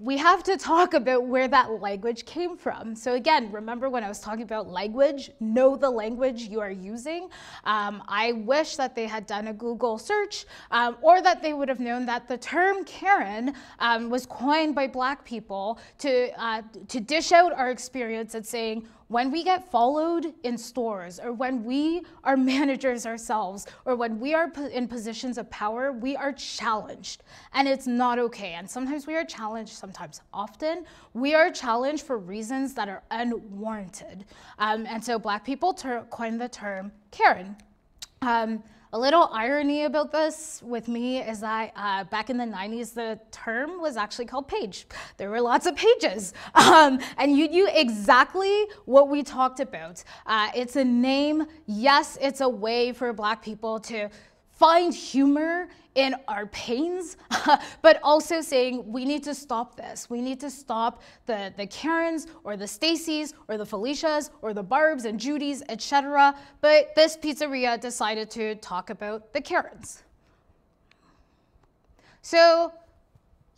We have to talk about where that language came from. So again, remember when I was talking about language, know the language you are using. Um, I wish that they had done a Google search um, or that they would have known that the term Karen um, was coined by black people to, uh, to dish out our experience at saying, when we get followed in stores or when we are managers ourselves or when we are in positions of power, we are challenged and it's not okay. And sometimes we are challenged, sometimes often. We are challenged for reasons that are unwarranted. Um, and so black people coined the term Karen. Um, a little irony about this with me is that uh, back in the 90s, the term was actually called Paige. There were lots of Paiges. Um, and you knew exactly what we talked about. Uh, it's a name. Yes, it's a way for Black people to find humor in our pains, but also saying we need to stop this. We need to stop the, the Karens or the Stacys or the Felicias or the Barbs and Judys, etc. But this pizzeria decided to talk about the Karens. So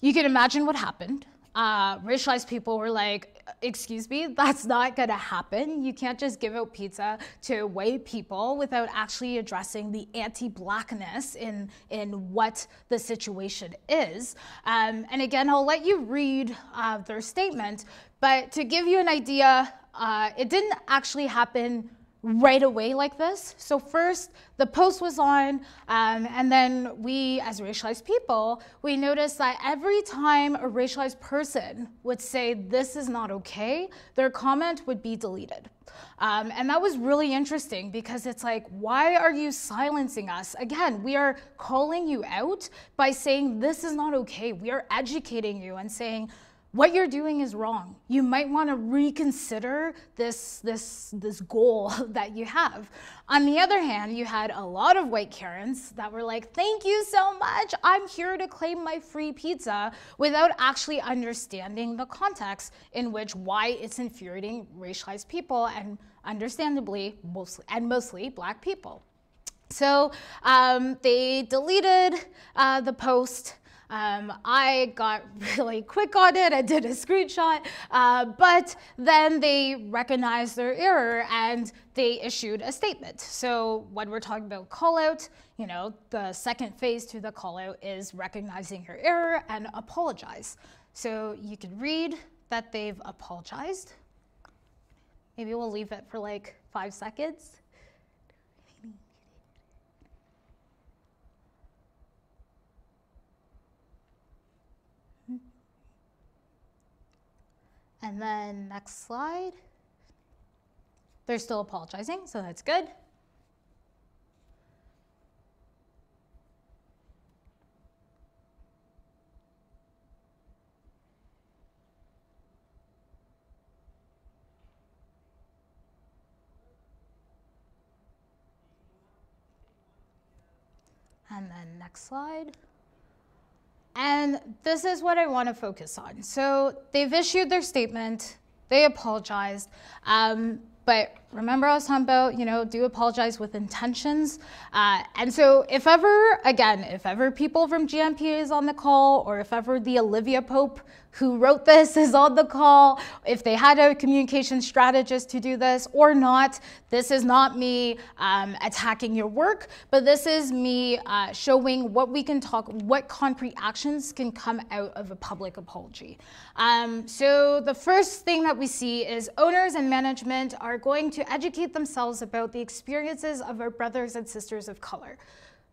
you can imagine what happened. Uh, racialized people were like, excuse me, that's not going to happen. You can't just give out pizza to white people without actually addressing the anti-blackness in in what the situation is. Um, and again, I'll let you read uh, their statement, but to give you an idea, uh, it didn't actually happen right away like this. So first, the post was on, um, and then we, as racialized people, we noticed that every time a racialized person would say, this is not okay, their comment would be deleted. Um, and that was really interesting because it's like, why are you silencing us? Again, we are calling you out by saying this is not okay. We are educating you and saying, what you're doing is wrong. You might want to reconsider this, this, this goal that you have. On the other hand, you had a lot of white Karens that were like, thank you so much. I'm here to claim my free pizza without actually understanding the context in which why it's infuriating racialized people and understandably mostly and mostly black people. So um, they deleted uh, the post. Um, I got really quick on it. I did a screenshot, uh, but then they recognized their error and they issued a statement. So when we're talking about call out, you know, the second phase to the call out is recognizing your error and apologize. So you can read that they've apologized. Maybe we'll leave it for like five seconds. And then next slide. They're still apologizing, so that's good. And then next slide. And this is what I want to focus on. So they've issued their statement, they apologized, um, but remember about, you know, do apologize with intentions. Uh, and so if ever, again, if ever people from GMP is on the call or if ever the Olivia Pope who wrote this is on the call, if they had a communication strategist to do this or not. This is not me um, attacking your work, but this is me uh, showing what we can talk, what concrete actions can come out of a public apology. Um, so the first thing that we see is owners and management are going to educate themselves about the experiences of our brothers and sisters of color.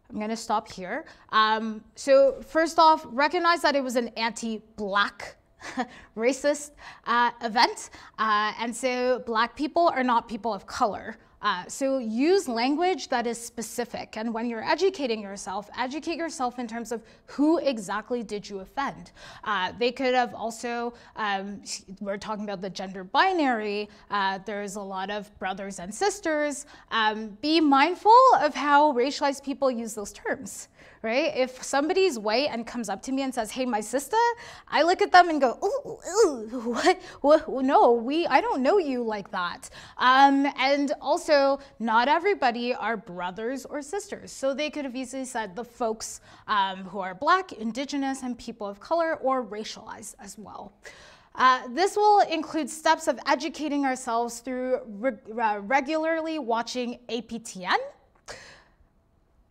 I'm going to stop here. Um, so first off, recognize that it was an anti-black racist uh, event. Uh, and so black people are not people of color. Uh, so use language that is specific. And when you're educating yourself, educate yourself in terms of who exactly did you offend. Uh, they could have also, um, we're talking about the gender binary, uh, there's a lot of brothers and sisters. Um, be mindful of how racialized people use those terms right? If somebody's white and comes up to me and says, "Hey, my sister," I look at them and go, "Ooh, ooh what, what? No, we, I don't know you like that." Um, and also, not everybody are brothers or sisters, so they could have easily said the folks um, who are black, indigenous, and people of color, or racialized as well. Uh, this will include steps of educating ourselves through re uh, regularly watching APTN,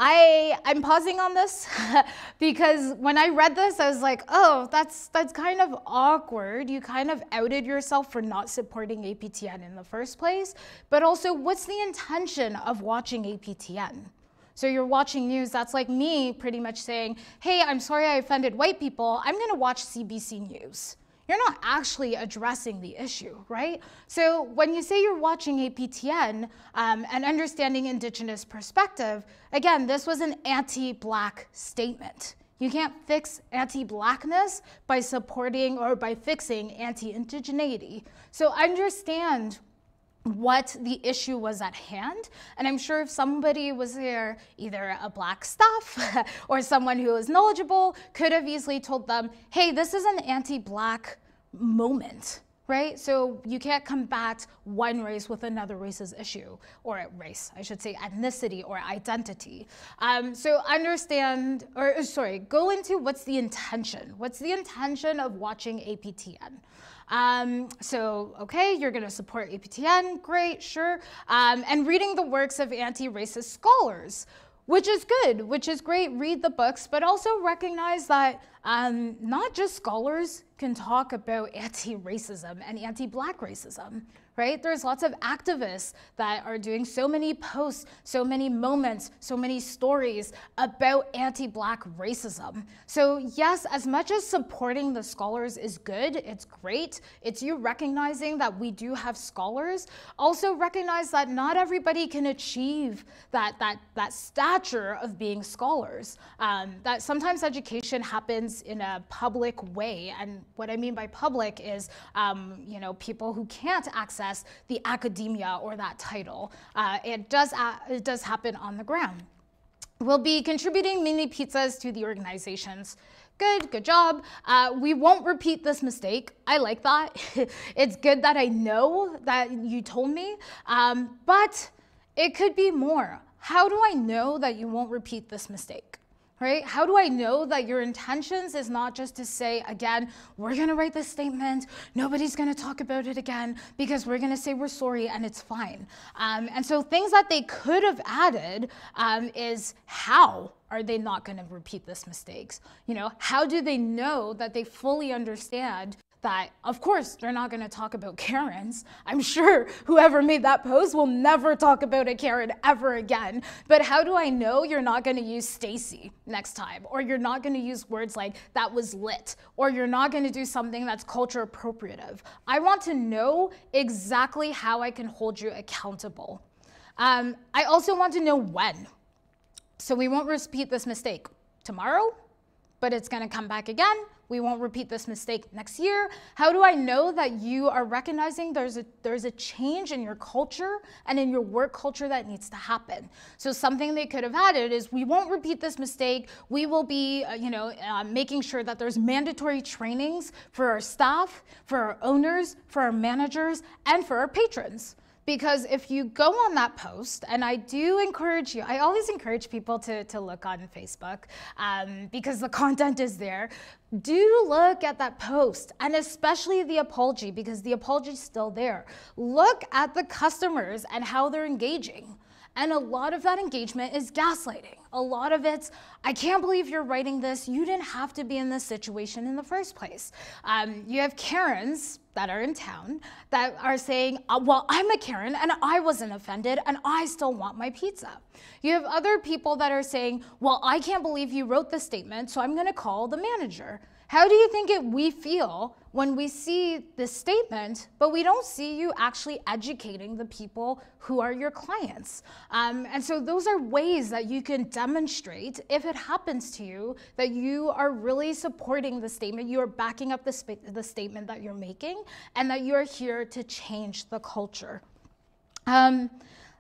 I, I'm pausing on this because when I read this, I was like, oh, that's, that's kind of awkward. You kind of outed yourself for not supporting APTN in the first place. But also, what's the intention of watching APTN? So you're watching news, that's like me pretty much saying, hey, I'm sorry I offended white people. I'm going to watch CBC News you're not actually addressing the issue, right? So when you say you're watching APTN um, and understanding indigenous perspective, again, this was an anti-black statement. You can't fix anti-blackness by supporting or by fixing anti-indigeneity. So understand what the issue was at hand. And I'm sure if somebody was there, either a black staff or someone who was knowledgeable, could have easily told them, hey, this is an anti-black moment right? So you can't combat one race with another race's issue, or race, I should say ethnicity or identity. Um, so understand, or sorry, go into what's the intention. What's the intention of watching APTN? Um, so, okay, you're going to support APTN, great, sure. Um, and reading the works of anti racist scholars which is good, which is great. Read the books, but also recognize that um, not just scholars can talk about anti racism and anti black racism right? There's lots of activists that are doing so many posts, so many moments, so many stories about anti Black racism. So, yes, as much as supporting the scholars is good, it's great, it's you recognizing that we do have scholars. Also, recognize that not everybody can achieve that, that, that stature of being scholars. Um, that sometimes education happens in a public way. And what I mean by public is, um, you know, people who can't access access the academia or that title. Uh, it, does, uh, it does happen on the ground. We'll be contributing mini pizzas to the organizations. Good, good job. Uh, we won't repeat this mistake. I like that. it's good that I know that you told me, um, but it could be more. How do I know that you won't repeat this mistake? Right? How do I know that your intentions is not just to say, again, we're going to write this statement, nobody's going to talk about it again because we're going to say we're sorry and it's fine. Um, and so things that they could have added um, is how are they not going to repeat this mistakes? You know, how do they know that they fully understand that, of course, they're not going to talk about Karens. I'm sure whoever made that post will never talk about a Karen ever again. But how do I know you're not going to use Stacy next time? Or you're not going to use words like that was lit? Or you're not going to do something that's culture appropriative? I want to know exactly how I can hold you accountable. Um, I also want to know when. So we won't repeat this mistake tomorrow, but it's going to come back again. We won't repeat this mistake next year. How do I know that you are recognizing there's a there's a change in your culture and in your work culture that needs to happen? So something they could have added is we won't repeat this mistake. We will be, uh, you know, uh, making sure that there's mandatory trainings for our staff, for our owners, for our managers, and for our patrons. Because if you go on that post, and I do encourage you, I always encourage people to, to look on Facebook um, because the content is there. Do look at that post and especially the apology because the apology is still there. Look at the customers and how they're engaging. And a lot of that engagement is gaslighting. A lot of it's, I can't believe you're writing this. You didn't have to be in this situation in the first place. Um, you have Karens that are in town that are saying, uh, well, I'm a Karen and I wasn't offended and I still want my pizza. You have other people that are saying, well, I can't believe you wrote this statement, so I'm going to call the manager. How do you think it, we feel when we see this statement, but we don't see you actually educating the people who are your clients? Um, and so those are ways that you can demonstrate, if it happens to you, that you are really supporting the statement, you are backing up the, the statement that you're making, and that you're here to change the culture. Um,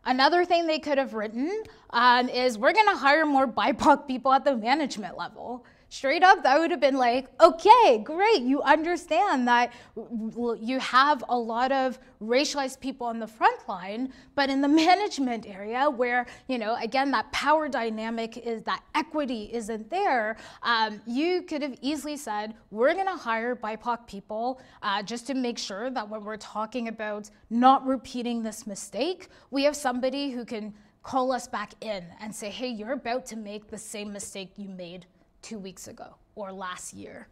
Another thing they could have written um, is we're going to hire more BIPOC people at the management level straight up, that would have been like, okay, great. You understand that you have a lot of racialized people on the front line, but in the management area where, you know, again, that power dynamic is that equity isn't there, um, you could have easily said, we're going to hire BIPOC people uh, just to make sure that when we're talking about not repeating this mistake, we have somebody who can call us back in and say, hey, you're about to make the same mistake you made two weeks ago or last year.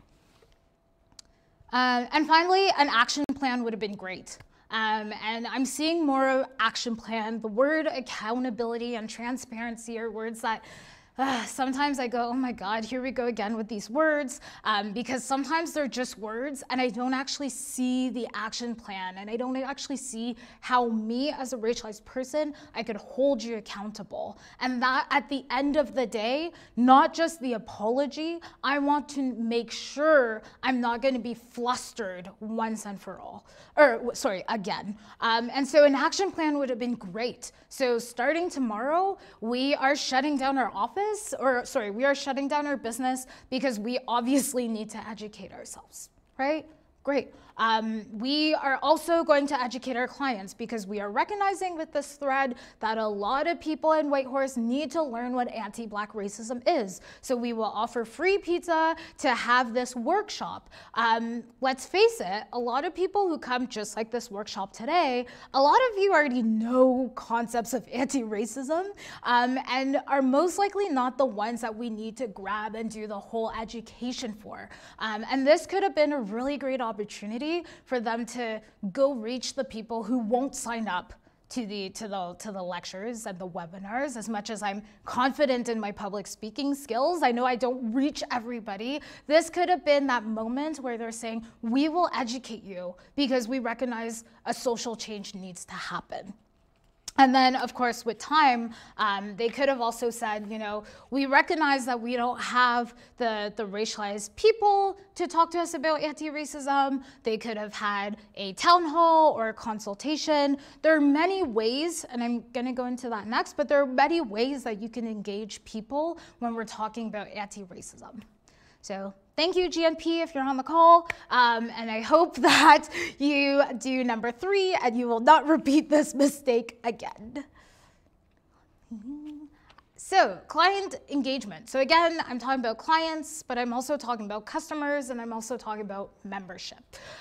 Uh, and finally, an action plan would have been great. Um, and I'm seeing more action plan. The word accountability and transparency are words that uh, sometimes I go, oh my God, here we go again with these words, um, because sometimes they're just words and I don't actually see the action plan and I don't actually see how me as a racialized person, I could hold you accountable. And that at the end of the day, not just the apology, I want to make sure I'm not going to be flustered once and for all, or sorry, again. Um, and so an action plan would have been great. So starting tomorrow, we are shutting down our office business, or sorry, we are shutting down our business because we obviously need to educate ourselves, right? Great. Um, we are also going to educate our clients because we are recognizing with this thread that a lot of people in Whitehorse need to learn what anti-black racism is. So we will offer free pizza to have this workshop. Um, let's face it, a lot of people who come just like this workshop today, a lot of you already know concepts of anti-racism um, and are most likely not the ones that we need to grab and do the whole education for. Um, and this could have been a really great opportunity for them to go reach the people who won't sign up to the to the to the lectures and the webinars. As much as I'm confident in my public speaking skills I know I don't reach everybody. This could have been that moment where they're saying we will educate you because we recognize a social change needs to happen and then, of course, with time, um, they could have also said, you know, we recognize that we don't have the, the racialized people to talk to us about anti-racism. They could have had a town hall or a consultation. There are many ways, and I'm going to go into that next, but there are many ways that you can engage people when we're talking about anti-racism. So thank you, GNP, if you're on the call. Um, and I hope that you do number three and you will not repeat this mistake again. So client engagement. So again, I'm talking about clients, but I'm also talking about customers and I'm also talking about membership.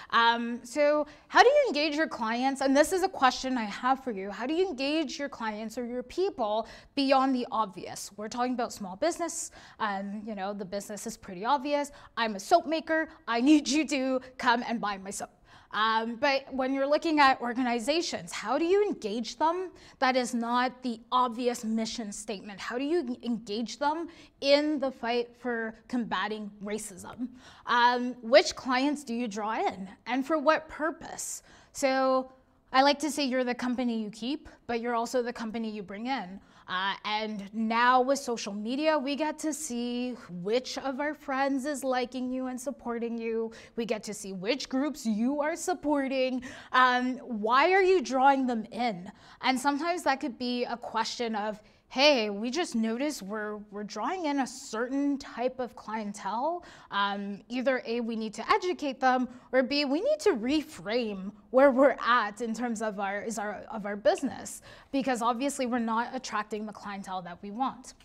Um, so how do you engage your clients? And this is a question I have for you. How do you engage your clients or your people beyond the obvious? We're talking about small business. Um, you know, the business is pretty obvious. I'm a soap maker. I need you to come and buy my soap. Um, but when you're looking at organizations, how do you engage them? That is not the obvious mission statement. How do you engage them in the fight for combating racism? Um, which clients do you draw in and for what purpose? So I like to say you're the company you keep, but you're also the company you bring in. Uh, and now with social media, we get to see which of our friends is liking you and supporting you. We get to see which groups you are supporting. Um, why are you drawing them in? And sometimes that could be a question of, hey, we just noticed we're, we're drawing in a certain type of clientele. Um, either A, we need to educate them, or B, we need to reframe where we're at in terms of our, is our, of our business, because obviously we're not attracting the clientele that we want.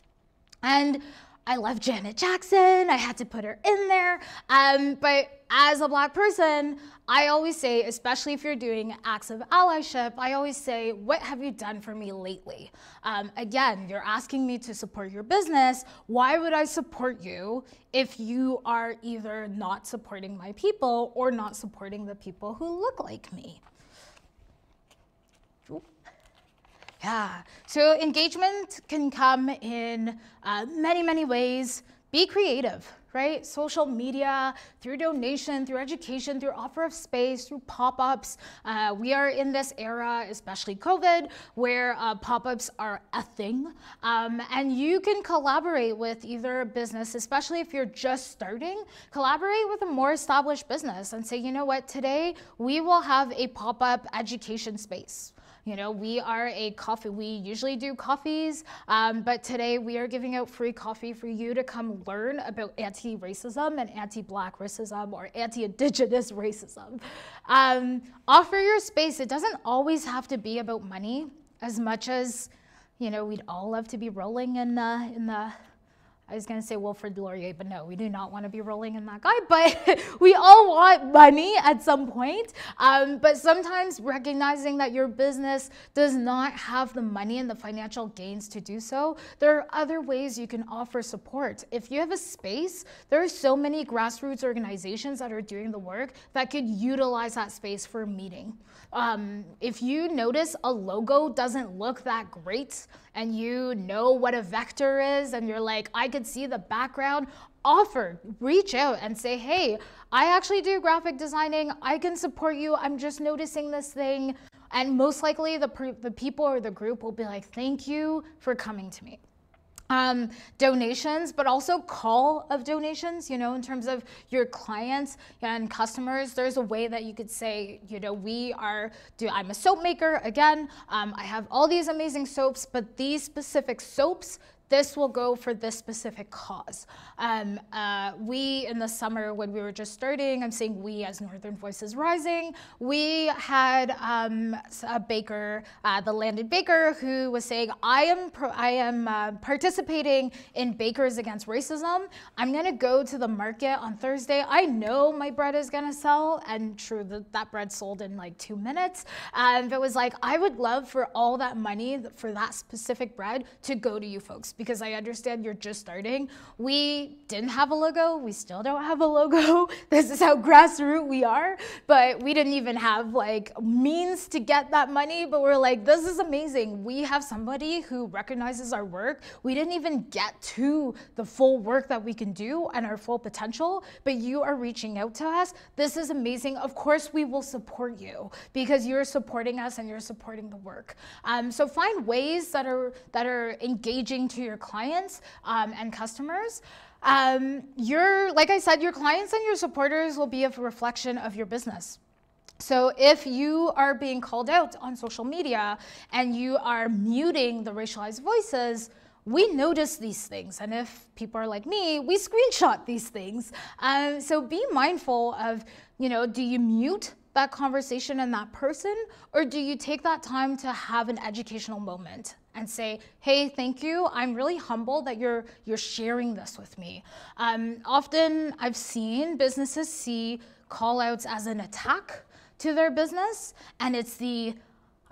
And I love Janet Jackson. I had to put her in there. Um, but as a black person, I always say, especially if you're doing acts of allyship, I always say, what have you done for me lately? Um, again, you're asking me to support your business. Why would I support you if you are either not supporting my people or not supporting the people who look like me? Yeah, so engagement can come in uh, many, many ways. Be creative, right? Social media, through donation, through education, through offer of space, through pop-ups. Uh, we are in this era, especially COVID, where uh, pop-ups are a thing. Um, and you can collaborate with either a business, especially if you're just starting, collaborate with a more established business and say, you know what, today we will have a pop-up education space you know, we are a coffee, we usually do coffees, um, but today we are giving out free coffee for you to come learn about anti-racism and anti-black racism or anti-indigenous racism. Um, offer your space. It doesn't always have to be about money as much as, you know, we'd all love to be rolling in the, in the I was going to say Wilfrid Laurier, but no, we do not want to be rolling in that guy. But we all want money at some point. Um, but sometimes recognizing that your business does not have the money and the financial gains to do so, there are other ways you can offer support. If you have a space, there are so many grassroots organizations that are doing the work that could utilize that space for a meeting. Um, if you notice a logo doesn't look that great, and you know what a vector is and you're like, I could see the background, offer, reach out and say, hey, I actually do graphic designing. I can support you. I'm just noticing this thing. And most likely the, the people or the group will be like, thank you for coming to me um, donations, but also call of donations, you know, in terms of your clients and customers. There's a way that you could say, you know, we are, do, I'm a soap maker, again, um, I have all these amazing soaps, but these specific soaps this will go for this specific cause. Um, uh, we, in the summer when we were just starting, I'm saying we as Northern Voices Rising, we had um, a baker, uh, the landed baker, who was saying, I am, I am uh, participating in Bakers Against Racism. I'm going to go to the market on Thursday. I know my bread is going to sell, and true, that, that bread sold in like two minutes. And it was like, I would love for all that money for that specific bread to go to you folks because I understand you're just starting. We didn't have a logo. We still don't have a logo. This is how grassroots we are. But we didn't even have like means to get that money. But we're like, this is amazing. We have somebody who recognizes our work. We didn't even get to the full work that we can do and our full potential, but you are reaching out to us. This is amazing. Of course, we will support you because you're supporting us and you're supporting the work. Um, so find ways that are that are engaging to your clients um, and customers. Um, your, like I said, your clients and your supporters will be a reflection of your business. So if you are being called out on social media and you are muting the racialized voices, we notice these things. And if people are like me, we screenshot these things. Um, so be mindful of, you know, do you mute that conversation and that person, or do you take that time to have an educational moment and say, "Hey, thank you. I'm really humbled that you're you're sharing this with me." Um, often, I've seen businesses see callouts as an attack to their business, and it's the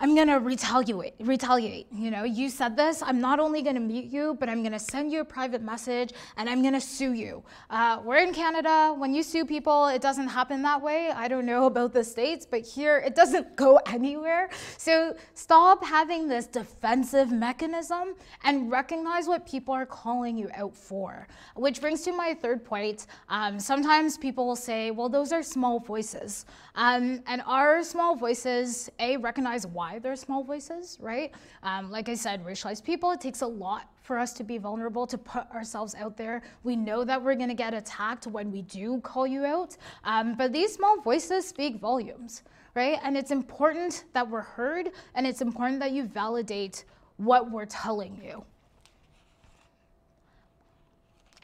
I'm gonna retaliate, retaliate. You know, you said this, I'm not only gonna mute you, but I'm gonna send you a private message and I'm gonna sue you. Uh, we're in Canada, when you sue people, it doesn't happen that way. I don't know about the States, but here it doesn't go anywhere. So stop having this defensive mechanism and recognize what people are calling you out for. Which brings to my third point. Um, sometimes people will say, well, those are small voices. Um, and our small voices, A, recognize why why they're small voices, right? Um, like I said, racialized people, it takes a lot for us to be vulnerable, to put ourselves out there. We know that we're gonna get attacked when we do call you out, um, but these small voices speak volumes, right? And it's important that we're heard, and it's important that you validate what we're telling you.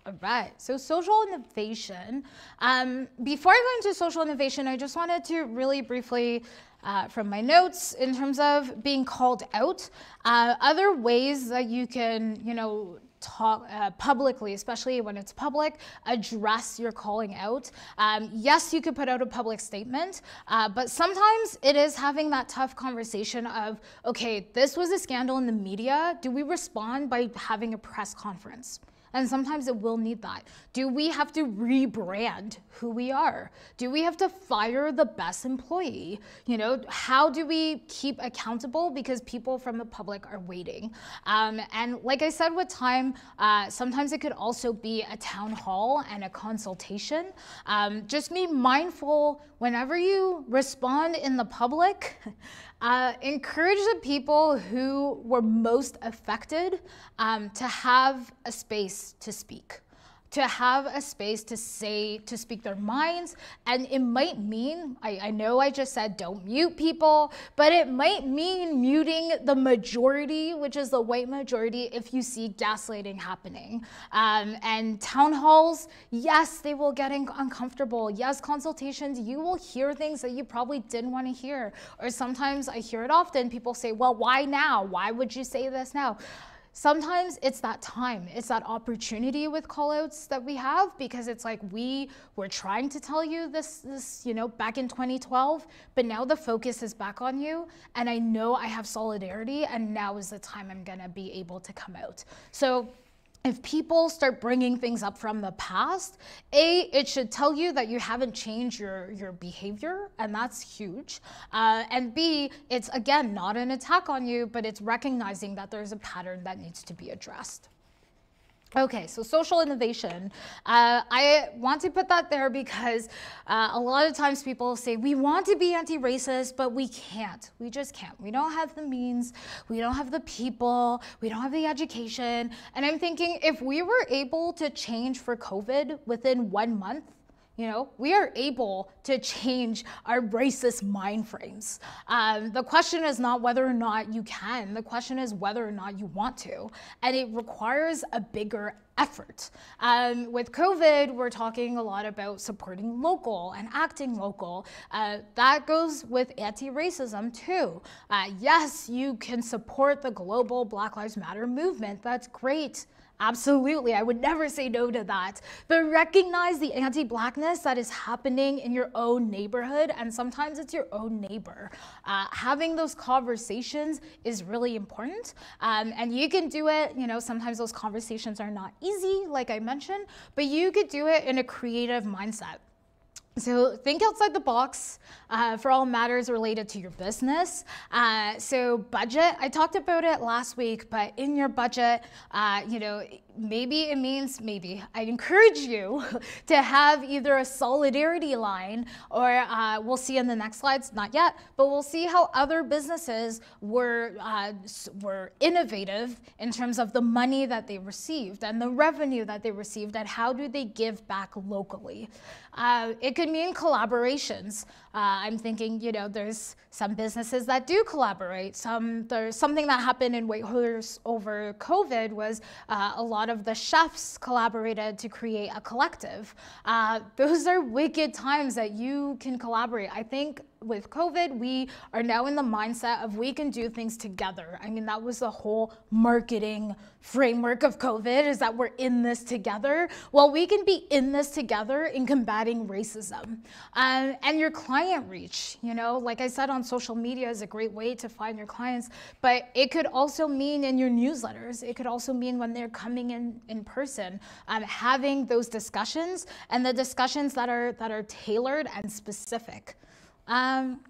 All right, so social innovation. Um, before I go into social innovation, I just wanted to really briefly uh, from my notes in terms of being called out. Uh, other ways that you can, you know, talk uh, publicly, especially when it's public, address your calling out. Um, yes, you could put out a public statement, uh, but sometimes it is having that tough conversation of, okay, this was a scandal in the media. Do we respond by having a press conference? And sometimes it will need that. Do we have to rebrand who we are? Do we have to fire the best employee? You know, how do we keep accountable because people from the public are waiting? Um, and like I said with time, uh, sometimes it could also be a town hall and a consultation. Um, just be mindful whenever you respond in the public. Uh, encourage the people who were most affected um, to have a space to speak to have a space to say, to speak their minds. And it might mean, I, I, know I just said don't mute people, but it might mean muting the majority, which is the white majority, if you see gaslighting happening. Um, and town halls, yes, they will get uncomfortable. Yes, consultations, you will hear things that you probably didn't want to hear. Or sometimes I hear it often, people say, well, why now? Why would you say this now? Sometimes it's that time, it's that opportunity with callouts that we have because it's like we were trying to tell you this, this, you know, back in 2012, but now the focus is back on you, and I know I have solidarity, and now is the time I'm gonna be able to come out. So if people start bringing things up from the past, A, it should tell you that you haven't changed your, your behavior, and that's huge. Uh, and B, it's again not an attack on you, but it's recognizing that there's a pattern that needs to be addressed. Okay, so social innovation. Uh, I want to put that there because uh, a lot of times people say we want to be anti-racist, but we can't. We just can't. We don't have the means. We don't have the people. We don't have the education. And I'm thinking if we were able to change for COVID within one month, you know, we are able to change our racist mind frames. Um, the question is not whether or not you can, the question is whether or not you want to. And it requires a bigger effort. Um, with COVID, we're talking a lot about supporting local and acting local. Uh, that goes with anti racism too. Uh, yes, you can support the global Black Lives Matter movement. That's great. Absolutely, I would never say no to that. But recognize the anti blackness that is happening in your own neighborhood, and sometimes it's your own neighbor. Uh, having those conversations is really important. Um, and you can do it, you know, sometimes those conversations are not easy, like I mentioned, but you could do it in a creative mindset. So think outside the box uh, for all matters related to your business. Uh, so budget, I talked about it last week, but in your budget, uh, you know, maybe it means maybe I encourage you to have either a solidarity line or uh, we'll see in the next slides, not yet, but we'll see how other businesses were, uh, were innovative in terms of the money that they received and the revenue that they received and how do they give back locally. Uh, it could mean collaborations. Uh, I'm thinking, you know, there's some businesses that do collaborate. Some there's something that happened in Whitehorse over COVID was uh, a lot of the chefs collaborated to create a collective. Uh, those are wicked times that you can collaborate. I think with COVID, we are now in the mindset of we can do things together. I mean, that was the whole marketing framework of COVID is that we're in this together. Well, we can be in this together in combating racism. Um, and your client reach, you know, like I said on social media is a great way to find your clients, but it could also mean in your newsletters. It could also mean when they're coming in in person, um, having those discussions and the discussions that are that are tailored and specific. Um,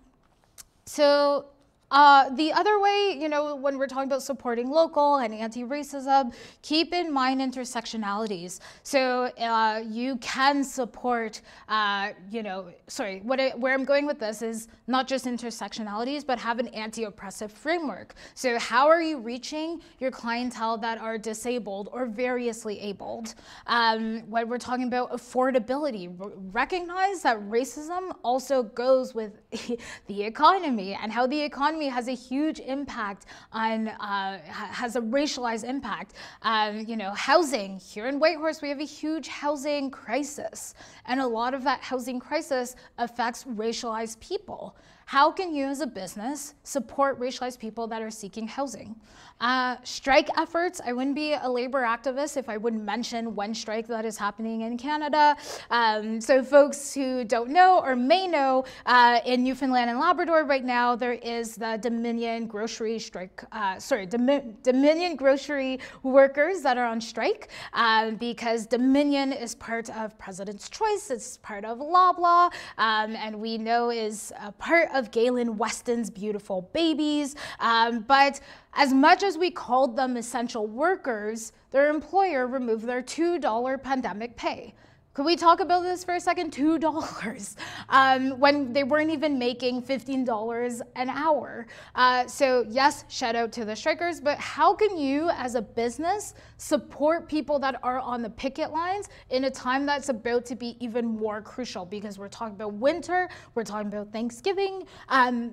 so uh, the other way, you know, when we're talking about supporting local and anti-racism, keep in mind intersectionalities. So uh, you can support, uh, you know, sorry, what I, where I'm going with this is not just intersectionalities, but have an anti-oppressive framework. So how are you reaching your clientele that are disabled or variously abled? Um, when we're talking about affordability, recognize that racism also goes with the economy and how the economy economy has a huge impact on, uh, has a racialized impact. Um, you know, housing, here in Whitehorse, we have a huge housing crisis. And a lot of that housing crisis affects racialized people. How can you as a business support racialized people that are seeking housing? Uh, strike efforts, I wouldn't be a labor activist if I wouldn't mention one strike that is happening in Canada. Um, so folks who don't know or may know, uh, in Newfoundland and Labrador right now, there is the Dominion grocery strike, uh, sorry, Domin Dominion grocery workers that are on strike um, because Dominion is part of President's Choice, it's part of Loblaw, um, and we know is part of of Galen Weston's beautiful babies. Um, but as much as we called them essential workers, their employer removed their $2 pandemic pay. Could we talk about this for a second? $2 um, when they weren't even making $15 an hour. Uh, so, yes, shout out to the strikers, but how can you as a business support people that are on the picket lines in a time that's about to be even more crucial? Because we're talking about winter, we're talking about Thanksgiving. Um,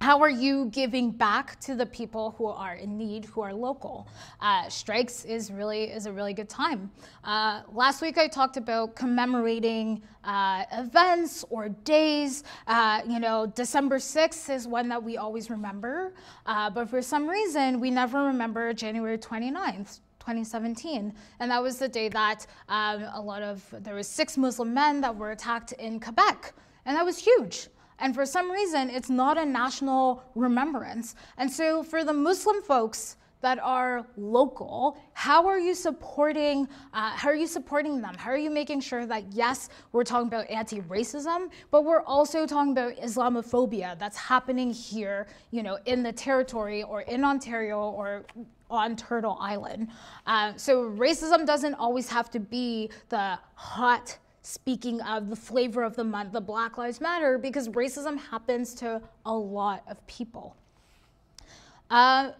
how are you giving back to the people who are in need, who are local? Uh, strikes is really is a really good time. Uh, last week I talked about commemorating uh, events or days. Uh, you know, December 6th is one that we always remember, uh, but for some reason we never remember January 29th. 2017, and that was the day that um, a lot of there was six Muslim men that were attacked in Quebec, and that was huge. And for some reason, it's not a national remembrance. And so for the Muslim folks that are local, how are you supporting, uh, how are you supporting them? How are you making sure that yes, we're talking about anti-racism, but we're also talking about Islamophobia that's happening here, you know, in the territory or in Ontario or on Turtle Island. Uh, so racism doesn't always have to be the hot speaking of the flavor of the month, the Black Lives Matter, because racism happens to a lot of people. Uh,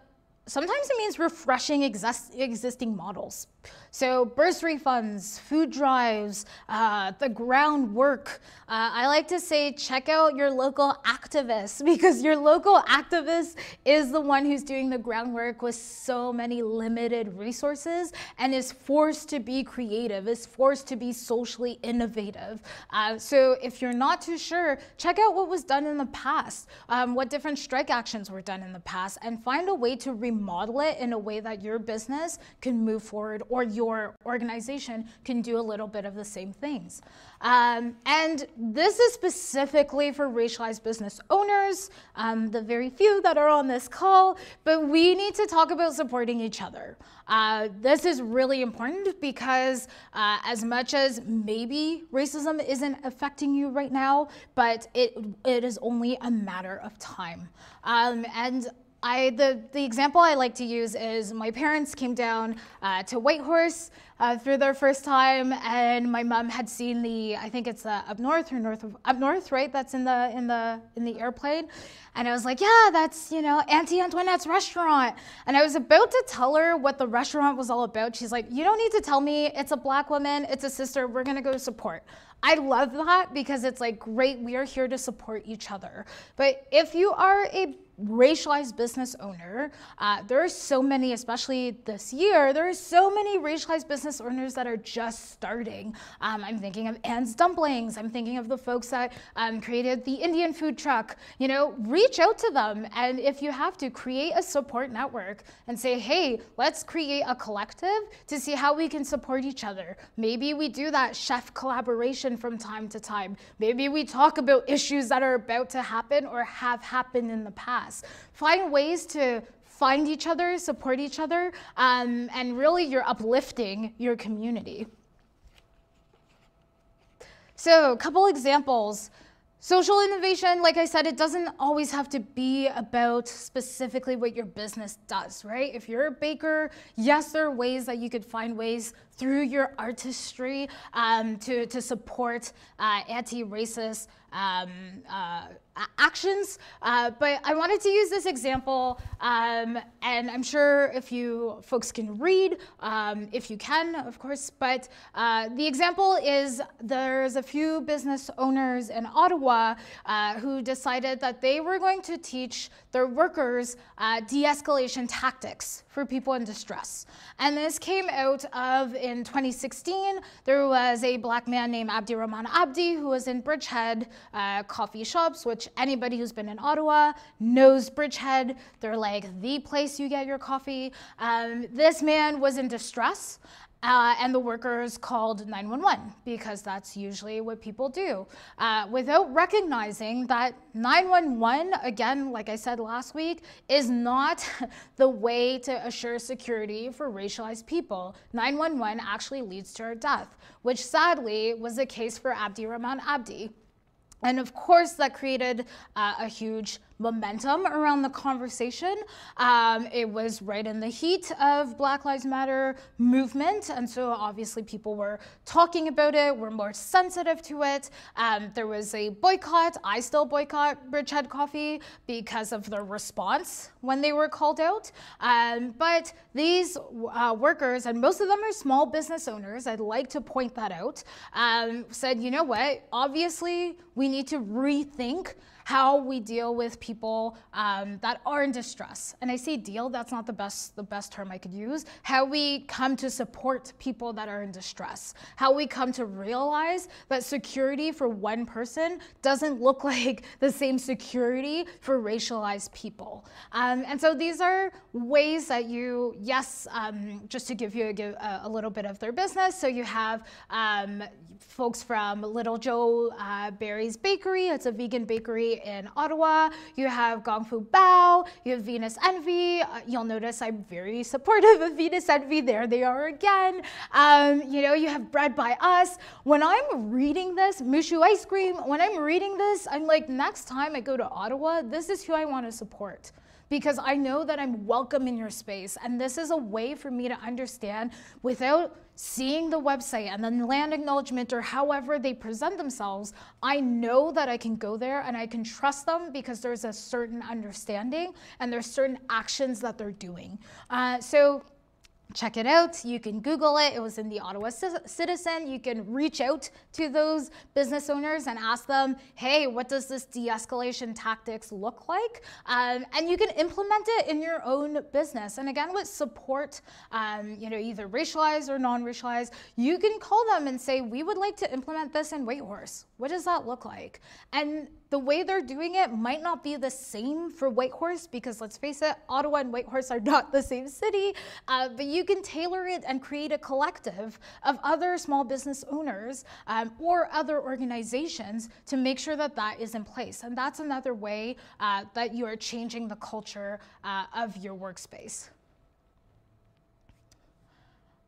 sometimes it means refreshing exist existing models. So bursary funds, food drives, uh, the groundwork. Uh, I like to say check out your local activist because your local activist is the one who's doing the groundwork with so many limited resources and is forced to be creative, is forced to be socially innovative. Uh, so if you're not too sure, check out what was done in the past, um, what different strike actions were done in the past, and find a way to remodel it in a way that your business can move forward or your organization can do a little bit of the same things. Um, and this is specifically for racialized business owners, um, the very few that are on this call, but we need to talk about supporting each other. Uh, this is really important because uh, as much as maybe racism isn't affecting you right now, but it, it is only a matter of time. Um, and I, the, the example I like to use is my parents came down uh, to Whitehorse uh, through their first time, and my mom had seen the I think it's uh, up north or north of up north, right? That's in the in the in the airplane, and I was like, yeah, that's you know Auntie Antoinette's restaurant, and I was about to tell her what the restaurant was all about. She's like, you don't need to tell me. It's a black woman. It's a sister. We're gonna go support. I love that because it's like great. We are here to support each other. But if you are a racialized business owner. Uh, there are so many, especially this year, there are so many racialized business owners that are just starting. Um, I'm thinking of Anne's Dumplings. I'm thinking of the folks that um, created the Indian food truck. You know, reach out to them. And if you have to, create a support network and say, hey, let's create a collective to see how we can support each other. Maybe we do that chef collaboration from time to time. Maybe we talk about issues that are about to happen or have happened in the past. Find ways to find each other, support each other, um, and really you're uplifting your community. So, a couple examples. Social innovation, like I said, it doesn't always have to be about specifically what your business does, right? If you're a baker, yes, there are ways that you could find ways through your artistry um, to, to support uh, anti-racist um, uh, actions. Uh, but I wanted to use this example, um, and I'm sure if you folks can read, um, if you can, of course, but uh, the example is there's a few business owners in Ottawa uh, who decided that they were going to teach their workers uh, de-escalation tactics for people in distress. And this came out of in 2016, there was a black man named Abdi Rahman Abdi who was in Bridgehead uh, coffee shops, which anybody who's been in Ottawa knows Bridgehead. They're like the place you get your coffee. Um, this man was in distress uh, and the workers called 911 because that's usually what people do uh, without recognizing that 911 again like i said last week is not the way to assure security for racialized people. 911 actually leads to our death which sadly was the case for abdi rahman abdi. And of course that created uh, a huge momentum around the conversation. Um, it was right in the heat of Black Lives Matter movement, and so obviously people were talking about it, were more sensitive to it. Um, there was a boycott. I still boycott Bridgehead Coffee because of the response when they were called out. Um, but these uh, workers, and most of them are small business owners, I'd like to point that out, um, said, you know what, obviously we need to rethink how we deal with people um, that are in distress. And I say deal, that's not the best, the best term I could use. How we come to support people that are in distress. How we come to realize that security for one person doesn't look like the same security for racialized people. Um, and so these are ways that you, yes, um, just to give you a, a, little bit of their business. So you have um, folks from Little Jo uh, Berry's Bakery. It's a vegan bakery in Ottawa. You have Gong Fu Bao. You have Venus Envy. Uh, you'll notice I'm very supportive of Venus Envy. There they are again. Um, you know, you have Bread by Us. When I'm reading this, Moo Shu Ice Cream, when I'm reading this, I'm like, next time I go to Ottawa, this is who I want to support. Because I know that I'm welcome in your space. And this is a way for me to understand without seeing the website and then land acknowledgement or however they present themselves, I know that I can go there and I can trust them because there's a certain understanding and there's certain actions that they're doing. Uh, so check it out. You can Google it. It was in the Ottawa Citizen. You can reach out to those business owners and ask them, hey, what does this de-escalation tactics look like? Um, and you can implement it in your own business. And again, with support, um, you know, either racialized or non-racialized, you can call them and say, we would like to implement this in Whitehorse. What does that look like? And the way they're doing it might not be the same for Whitehorse because let's face it, Ottawa and Whitehorse are not the same city, uh, but you can tailor it and create a collective of other small business owners um, or other organizations to make sure that that is in place. And that's another way uh, that you are changing the culture uh, of your workspace.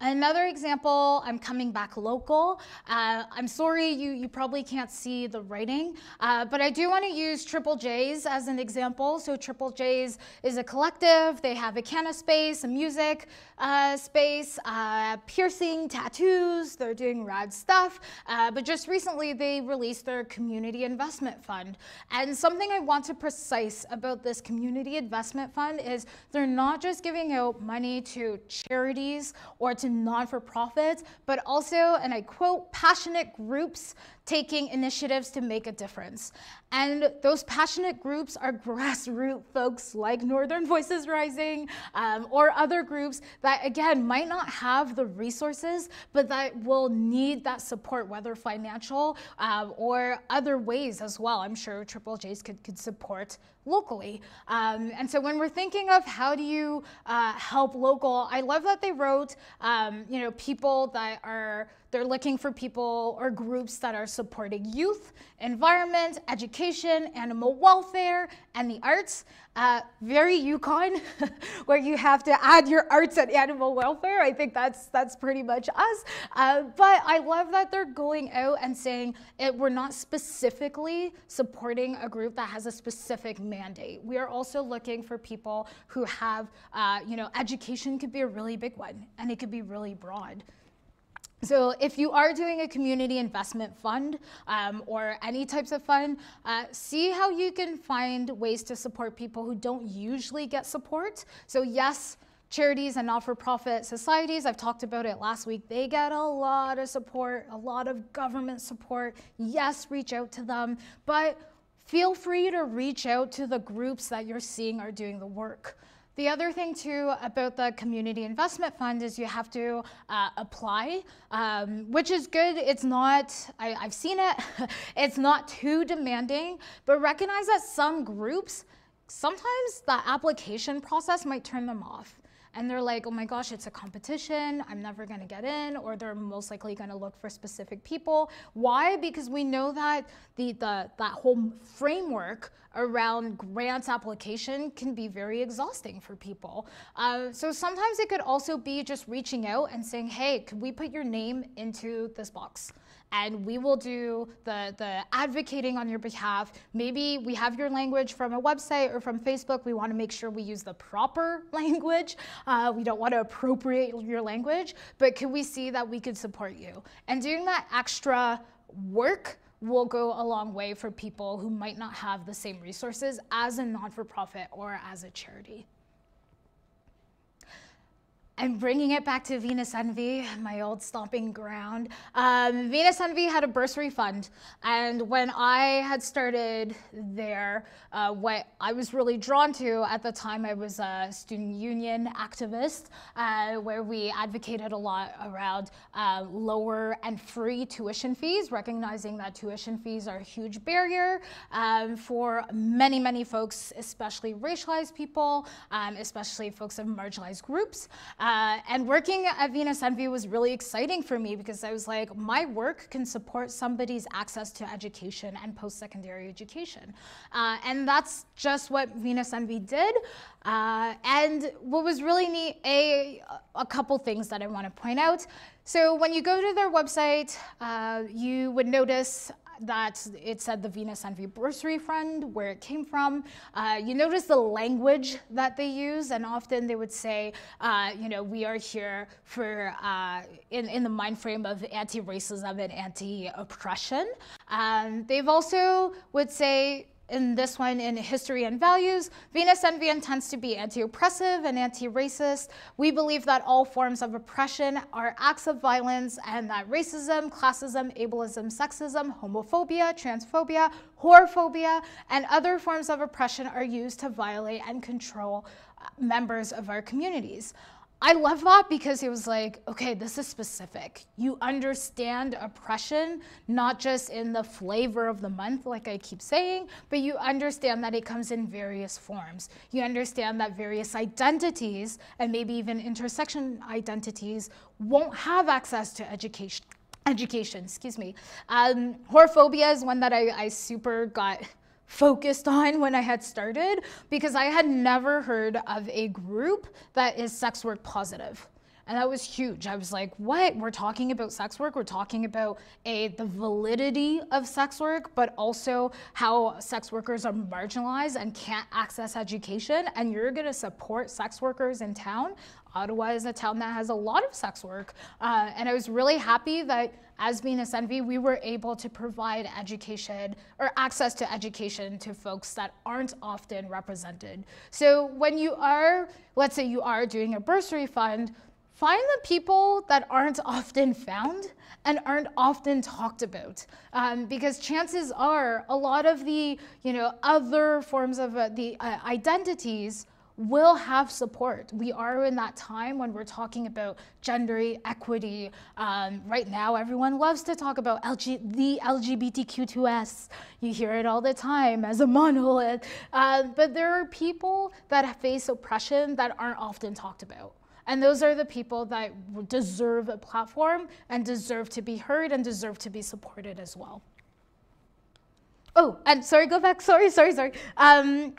Another example, I'm coming back local. Uh, I'm sorry you, you probably can't see the writing, uh, but I do want to use Triple J's as an example. So Triple J's is a collective. They have a canna space, a music uh, space, uh, piercing, tattoos. They're doing rad stuff. Uh, but just recently they released their community investment fund. And something I want to precise about this community investment fund is they're not just giving out money to charities or to non-for-profits, but also, and I quote, passionate groups taking initiatives to make a difference. And those passionate groups are grassroots folks like Northern Voices Rising um, or other groups that, again, might not have the resources, but that will need that support, whether financial um, or other ways as well. I'm sure Triple J's could, could support locally. Um, and so when we're thinking of how do you uh, help local, I love that they wrote, um, you know, people that are they're looking for people or groups that are supporting youth, environment, education, animal welfare, and the arts. Uh, very Yukon, where you have to add your arts and animal welfare. I think that's that's pretty much us. Uh, but I love that they're going out and saying it, we're not specifically supporting a group that has a specific mandate. We are also looking for people who have, uh, you know, education could be a really big one, and it could be really broad. So if you are doing a community investment fund um, or any types of fund, uh, see how you can find ways to support people who don't usually get support. So yes, charities and not-for-profit societies, I've talked about it last week, they get a lot of support, a lot of government support. Yes, reach out to them, but feel free to reach out to the groups that you're seeing are doing the work. The other thing too about the community investment fund is you have to uh, apply, um, which is good. It's not, I, I've seen it, it's not too demanding, but recognize that some groups, sometimes the application process might turn them off and they're like, oh my gosh, it's a competition, I'm never gonna get in, or they're most likely gonna look for specific people. Why? Because we know that the, the that whole framework around grants application can be very exhausting for people. Uh, so sometimes it could also be just reaching out and saying, hey, could we put your name into this box? And we will do the, the advocating on your behalf. Maybe we have your language from a website or from Facebook. We want to make sure we use the proper language. Uh, we don't want to appropriate your language, but can we see that we could support you? And doing that extra work will go a long way for people who might not have the same resources as a non-for-profit or as a charity. I'm bringing it back to Venus Envy, my old stomping ground. Um, Venus Envy had a bursary fund, and when I had started there, uh, what I was really drawn to at the time, I was a student union activist, uh, where we advocated a lot around uh, lower and free tuition fees, recognizing that tuition fees are a huge barrier um, for many, many folks, especially racialized people, um, especially folks of marginalized groups. Uh, and working at Venus Envy was really exciting for me because I was like, my work can support somebody's access to education and post-secondary education. Uh, and that's just what Venus Envy did. Uh, and what was really neat, a, a couple things that I want to point out. So when you go to their website, uh, you would notice that it said the Venus Envy Bursary Fund, where it came from. Uh, you notice the language that they use, and often they would say, uh, you know, we are here for uh, in in the mind frame of anti-racism and anti-oppression. Um, they've also would say in this one in history and values, Venus envy tends to be anti-oppressive and anti-racist. We believe that all forms of oppression are acts of violence and that racism, classism, ableism, sexism, homophobia, transphobia, whorephobia, and other forms of oppression are used to violate and control members of our communities. I love that because he was like, okay, this is specific. You understand oppression, not just in the flavor of the month, like I keep saying, but you understand that it comes in various forms. You understand that various identities, and maybe even intersection identities, won't have access to education. Education, excuse me. Um, whorephobia is one that I, I super got focused on when I had started because I had never heard of a group that is sex work positive. And that was huge. I was like, what? We're talking about sex work. We're talking about a the validity of sex work, but also how sex workers are marginalized and can't access education. And you're gonna support sex workers in town. Ottawa is a town that has a lot of sex work. Uh, and I was really happy that as Venus Envy, we were able to provide education or access to education to folks that aren't often represented. So when you are, let's say you are doing a bursary fund, find the people that aren't often found and aren't often talked about um, because chances are a lot of the you know other forms of uh, the uh, identities will have support. We are in that time when we're talking about gender equity. Um, right now, everyone loves to talk about LG, the LGBTQ2S. You hear it all the time as a monolith. Uh, but there are people that face oppression that aren't often talked about. And those are the people that deserve a platform and deserve to be heard and deserve to be supported as well. Oh, and sorry, go back. Sorry, sorry, sorry. Um,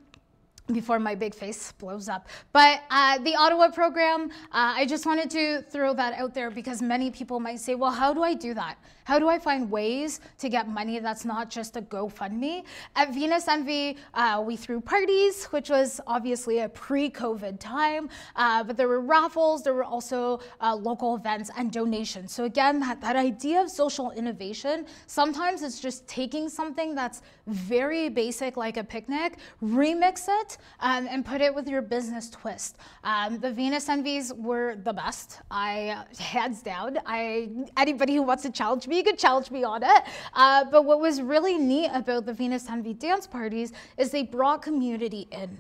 before my big face blows up. But uh, the Ottawa program, uh, I just wanted to throw that out there because many people might say, well, how do I do that? How do I find ways to get money that's not just a GoFundMe? At Venus Envy, uh, we threw parties, which was obviously a pre-COVID time, uh, but there were raffles, there were also uh, local events and donations. So again, that, that idea of social innovation, sometimes it's just taking something that's very basic like a picnic, remix it, um, and put it with your business twist. Um, the Venus Envies were the best. I, hands down, I, anybody who wants to challenge me could challenge me on it. Uh, but what was really neat about the Venus Envy dance parties is they brought community in.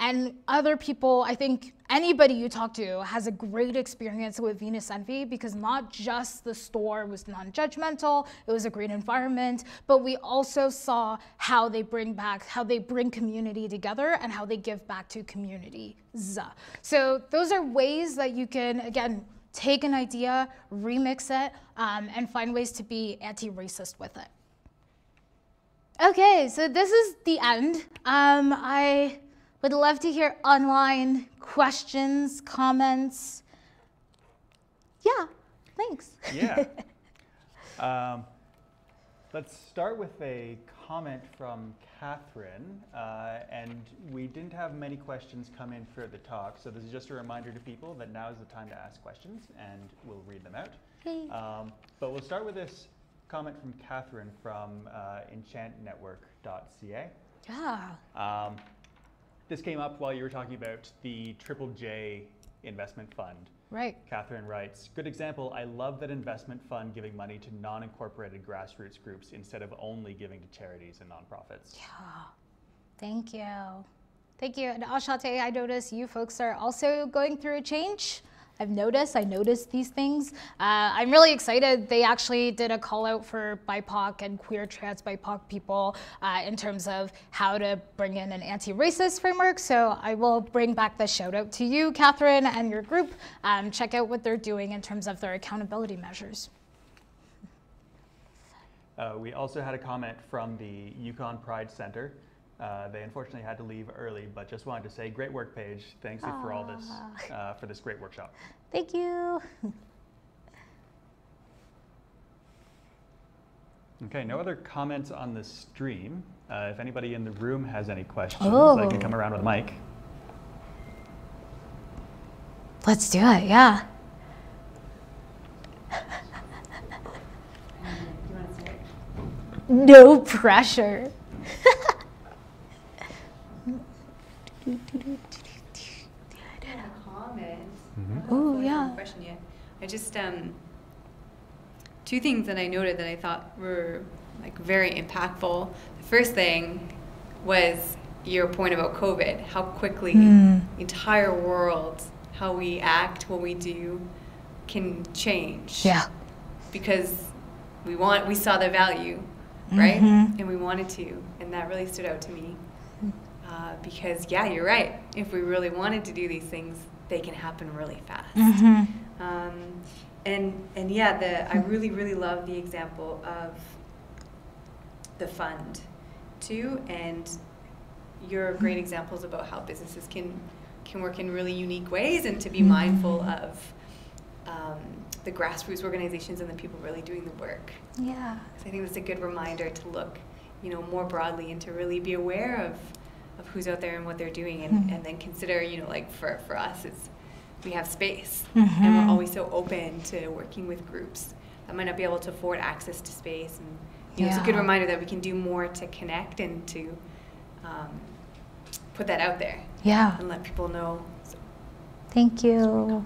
And other people, I think anybody you talk to has a great experience with Venus Envy because not just the store was non-judgmental, it was a great environment, but we also saw how they bring back, how they bring community together and how they give back to communities. So those are ways that you can, again, take an idea, remix it, um, and find ways to be anti-racist with it. Okay, so this is the end. Um, I would love to hear online questions, comments. Yeah, thanks. Yeah. um, let's start with a comment from Catherine, uh, and we didn't have many questions come in for the talk, so this is just a reminder to people that now is the time to ask questions, and we'll read them out. Hey. Um, but we'll start with this comment from Catherine from uh, enchantenetwork.ca. Yeah. Um, this came up while you were talking about the Triple J investment fund. Right. Catherine writes, good example, I love that investment fund giving money to non-incorporated grassroots groups instead of only giving to charities and nonprofits. Yeah. Thank you. Thank you. And Enchanté, I notice you folks are also going through a change. I've noticed, I noticed these things. Uh, I'm really excited. They actually did a call out for BIPOC and queer trans BIPOC people uh, in terms of how to bring in an anti-racist framework. So I will bring back the shout out to you, Catherine, and your group. Um, check out what they're doing in terms of their accountability measures. Uh, we also had a comment from the Yukon Pride Center. Uh, they unfortunately had to leave early, but just wanted to say, great work, Paige. Thanks Aww. for all this, uh, for this great workshop. Thank you. Okay, no other comments on the stream. Uh, if anybody in the room has any questions, I Oh. can come around with a mic. Let's do it. Yeah. No pressure. comment. Mhm. Ooh, That's a yeah. Question yet? I just um, two things that I noted that I thought were like very impactful. The first thing was your point about COVID. How quickly Mm. the entire world, how we act, what we do, can change. Yeah. Because we want, we saw the value, right? Mhm. And we wanted to, and that really stood out to me. Uh, because yeah, you're right. If we really wanted to do these things, they can happen really fast. hmm Um, and and yeah, the I really really love the example of the fund, too, and your great examples about how businesses can can work in really unique ways, and to be mindful of um, the grassroots organizations and the people really doing the work. Yeah. So I think that's a good reminder to look, you know, more broadly and to really be aware of, of who's out there and what they're doing, and, Mhm. and then consider, you know, like for, for us, it's we have space, Mhm. and Mm-hmm. we're always so open to working with groups that might not be able to afford access to space, and you know, it's a good reminder that we can do more to connect and to um, put that out there Yeah. and let people know. So, Thank you.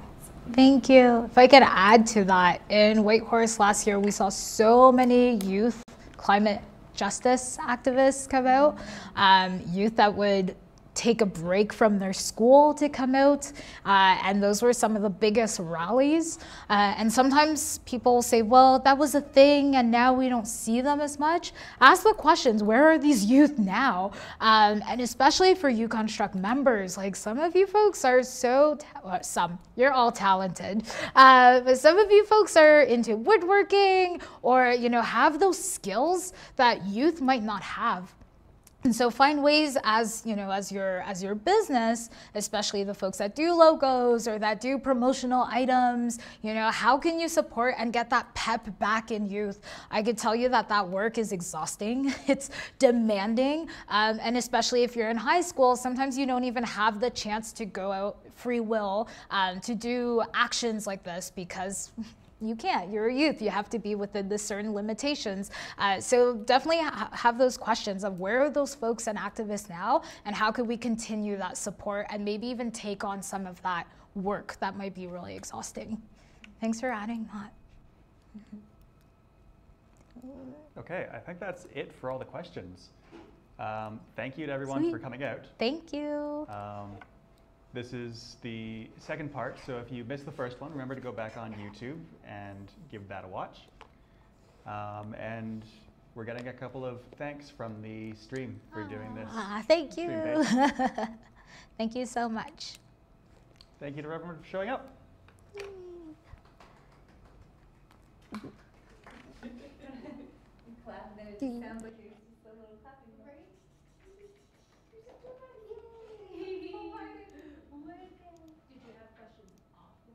Thank you. If I could add to that, in Whitehorse last year, we saw so many youth climate justice activists come out, um, youth that would take a break from their school to come out, uh, and those were some of the biggest rallies. Uh, and sometimes people say, well, that was a thing, and now we don't see them as much. Ask the questions where are these youth now? Um, and especially for Yukonstruct members, like some of you folks are so, well, some, you're all talented, uh, but some of you folks are into woodworking or, you know, have those skills that youth might not have. And so find ways as you know as your as your business, especially the folks that do logos or that do promotional items, you know, how can you support and get that pep back in youth? I could tell you that that work is exhausting. It's demanding, um, and especially if you're in high school, sometimes you don't even have the chance to go out free will um, to do actions like this because you can't. You're a youth. You have to be within the certain limitations. Uh, so definitely ha- have those questions of where are those folks and activists now, and how could we continue that support and maybe even take on some of that work that might be really exhausting. Thanks for adding that. Okay, I think that's it for all the questions. Um, thank you to everyone for coming out. Thank you. Um, this is the second part, so if you missed the first one, remember to go back on YouTube and give that a watch. Um, and we're getting a couple of thanks from the stream for doing this. Ah, thank you. thank you so much. Thank you to everyone for showing up. sounds like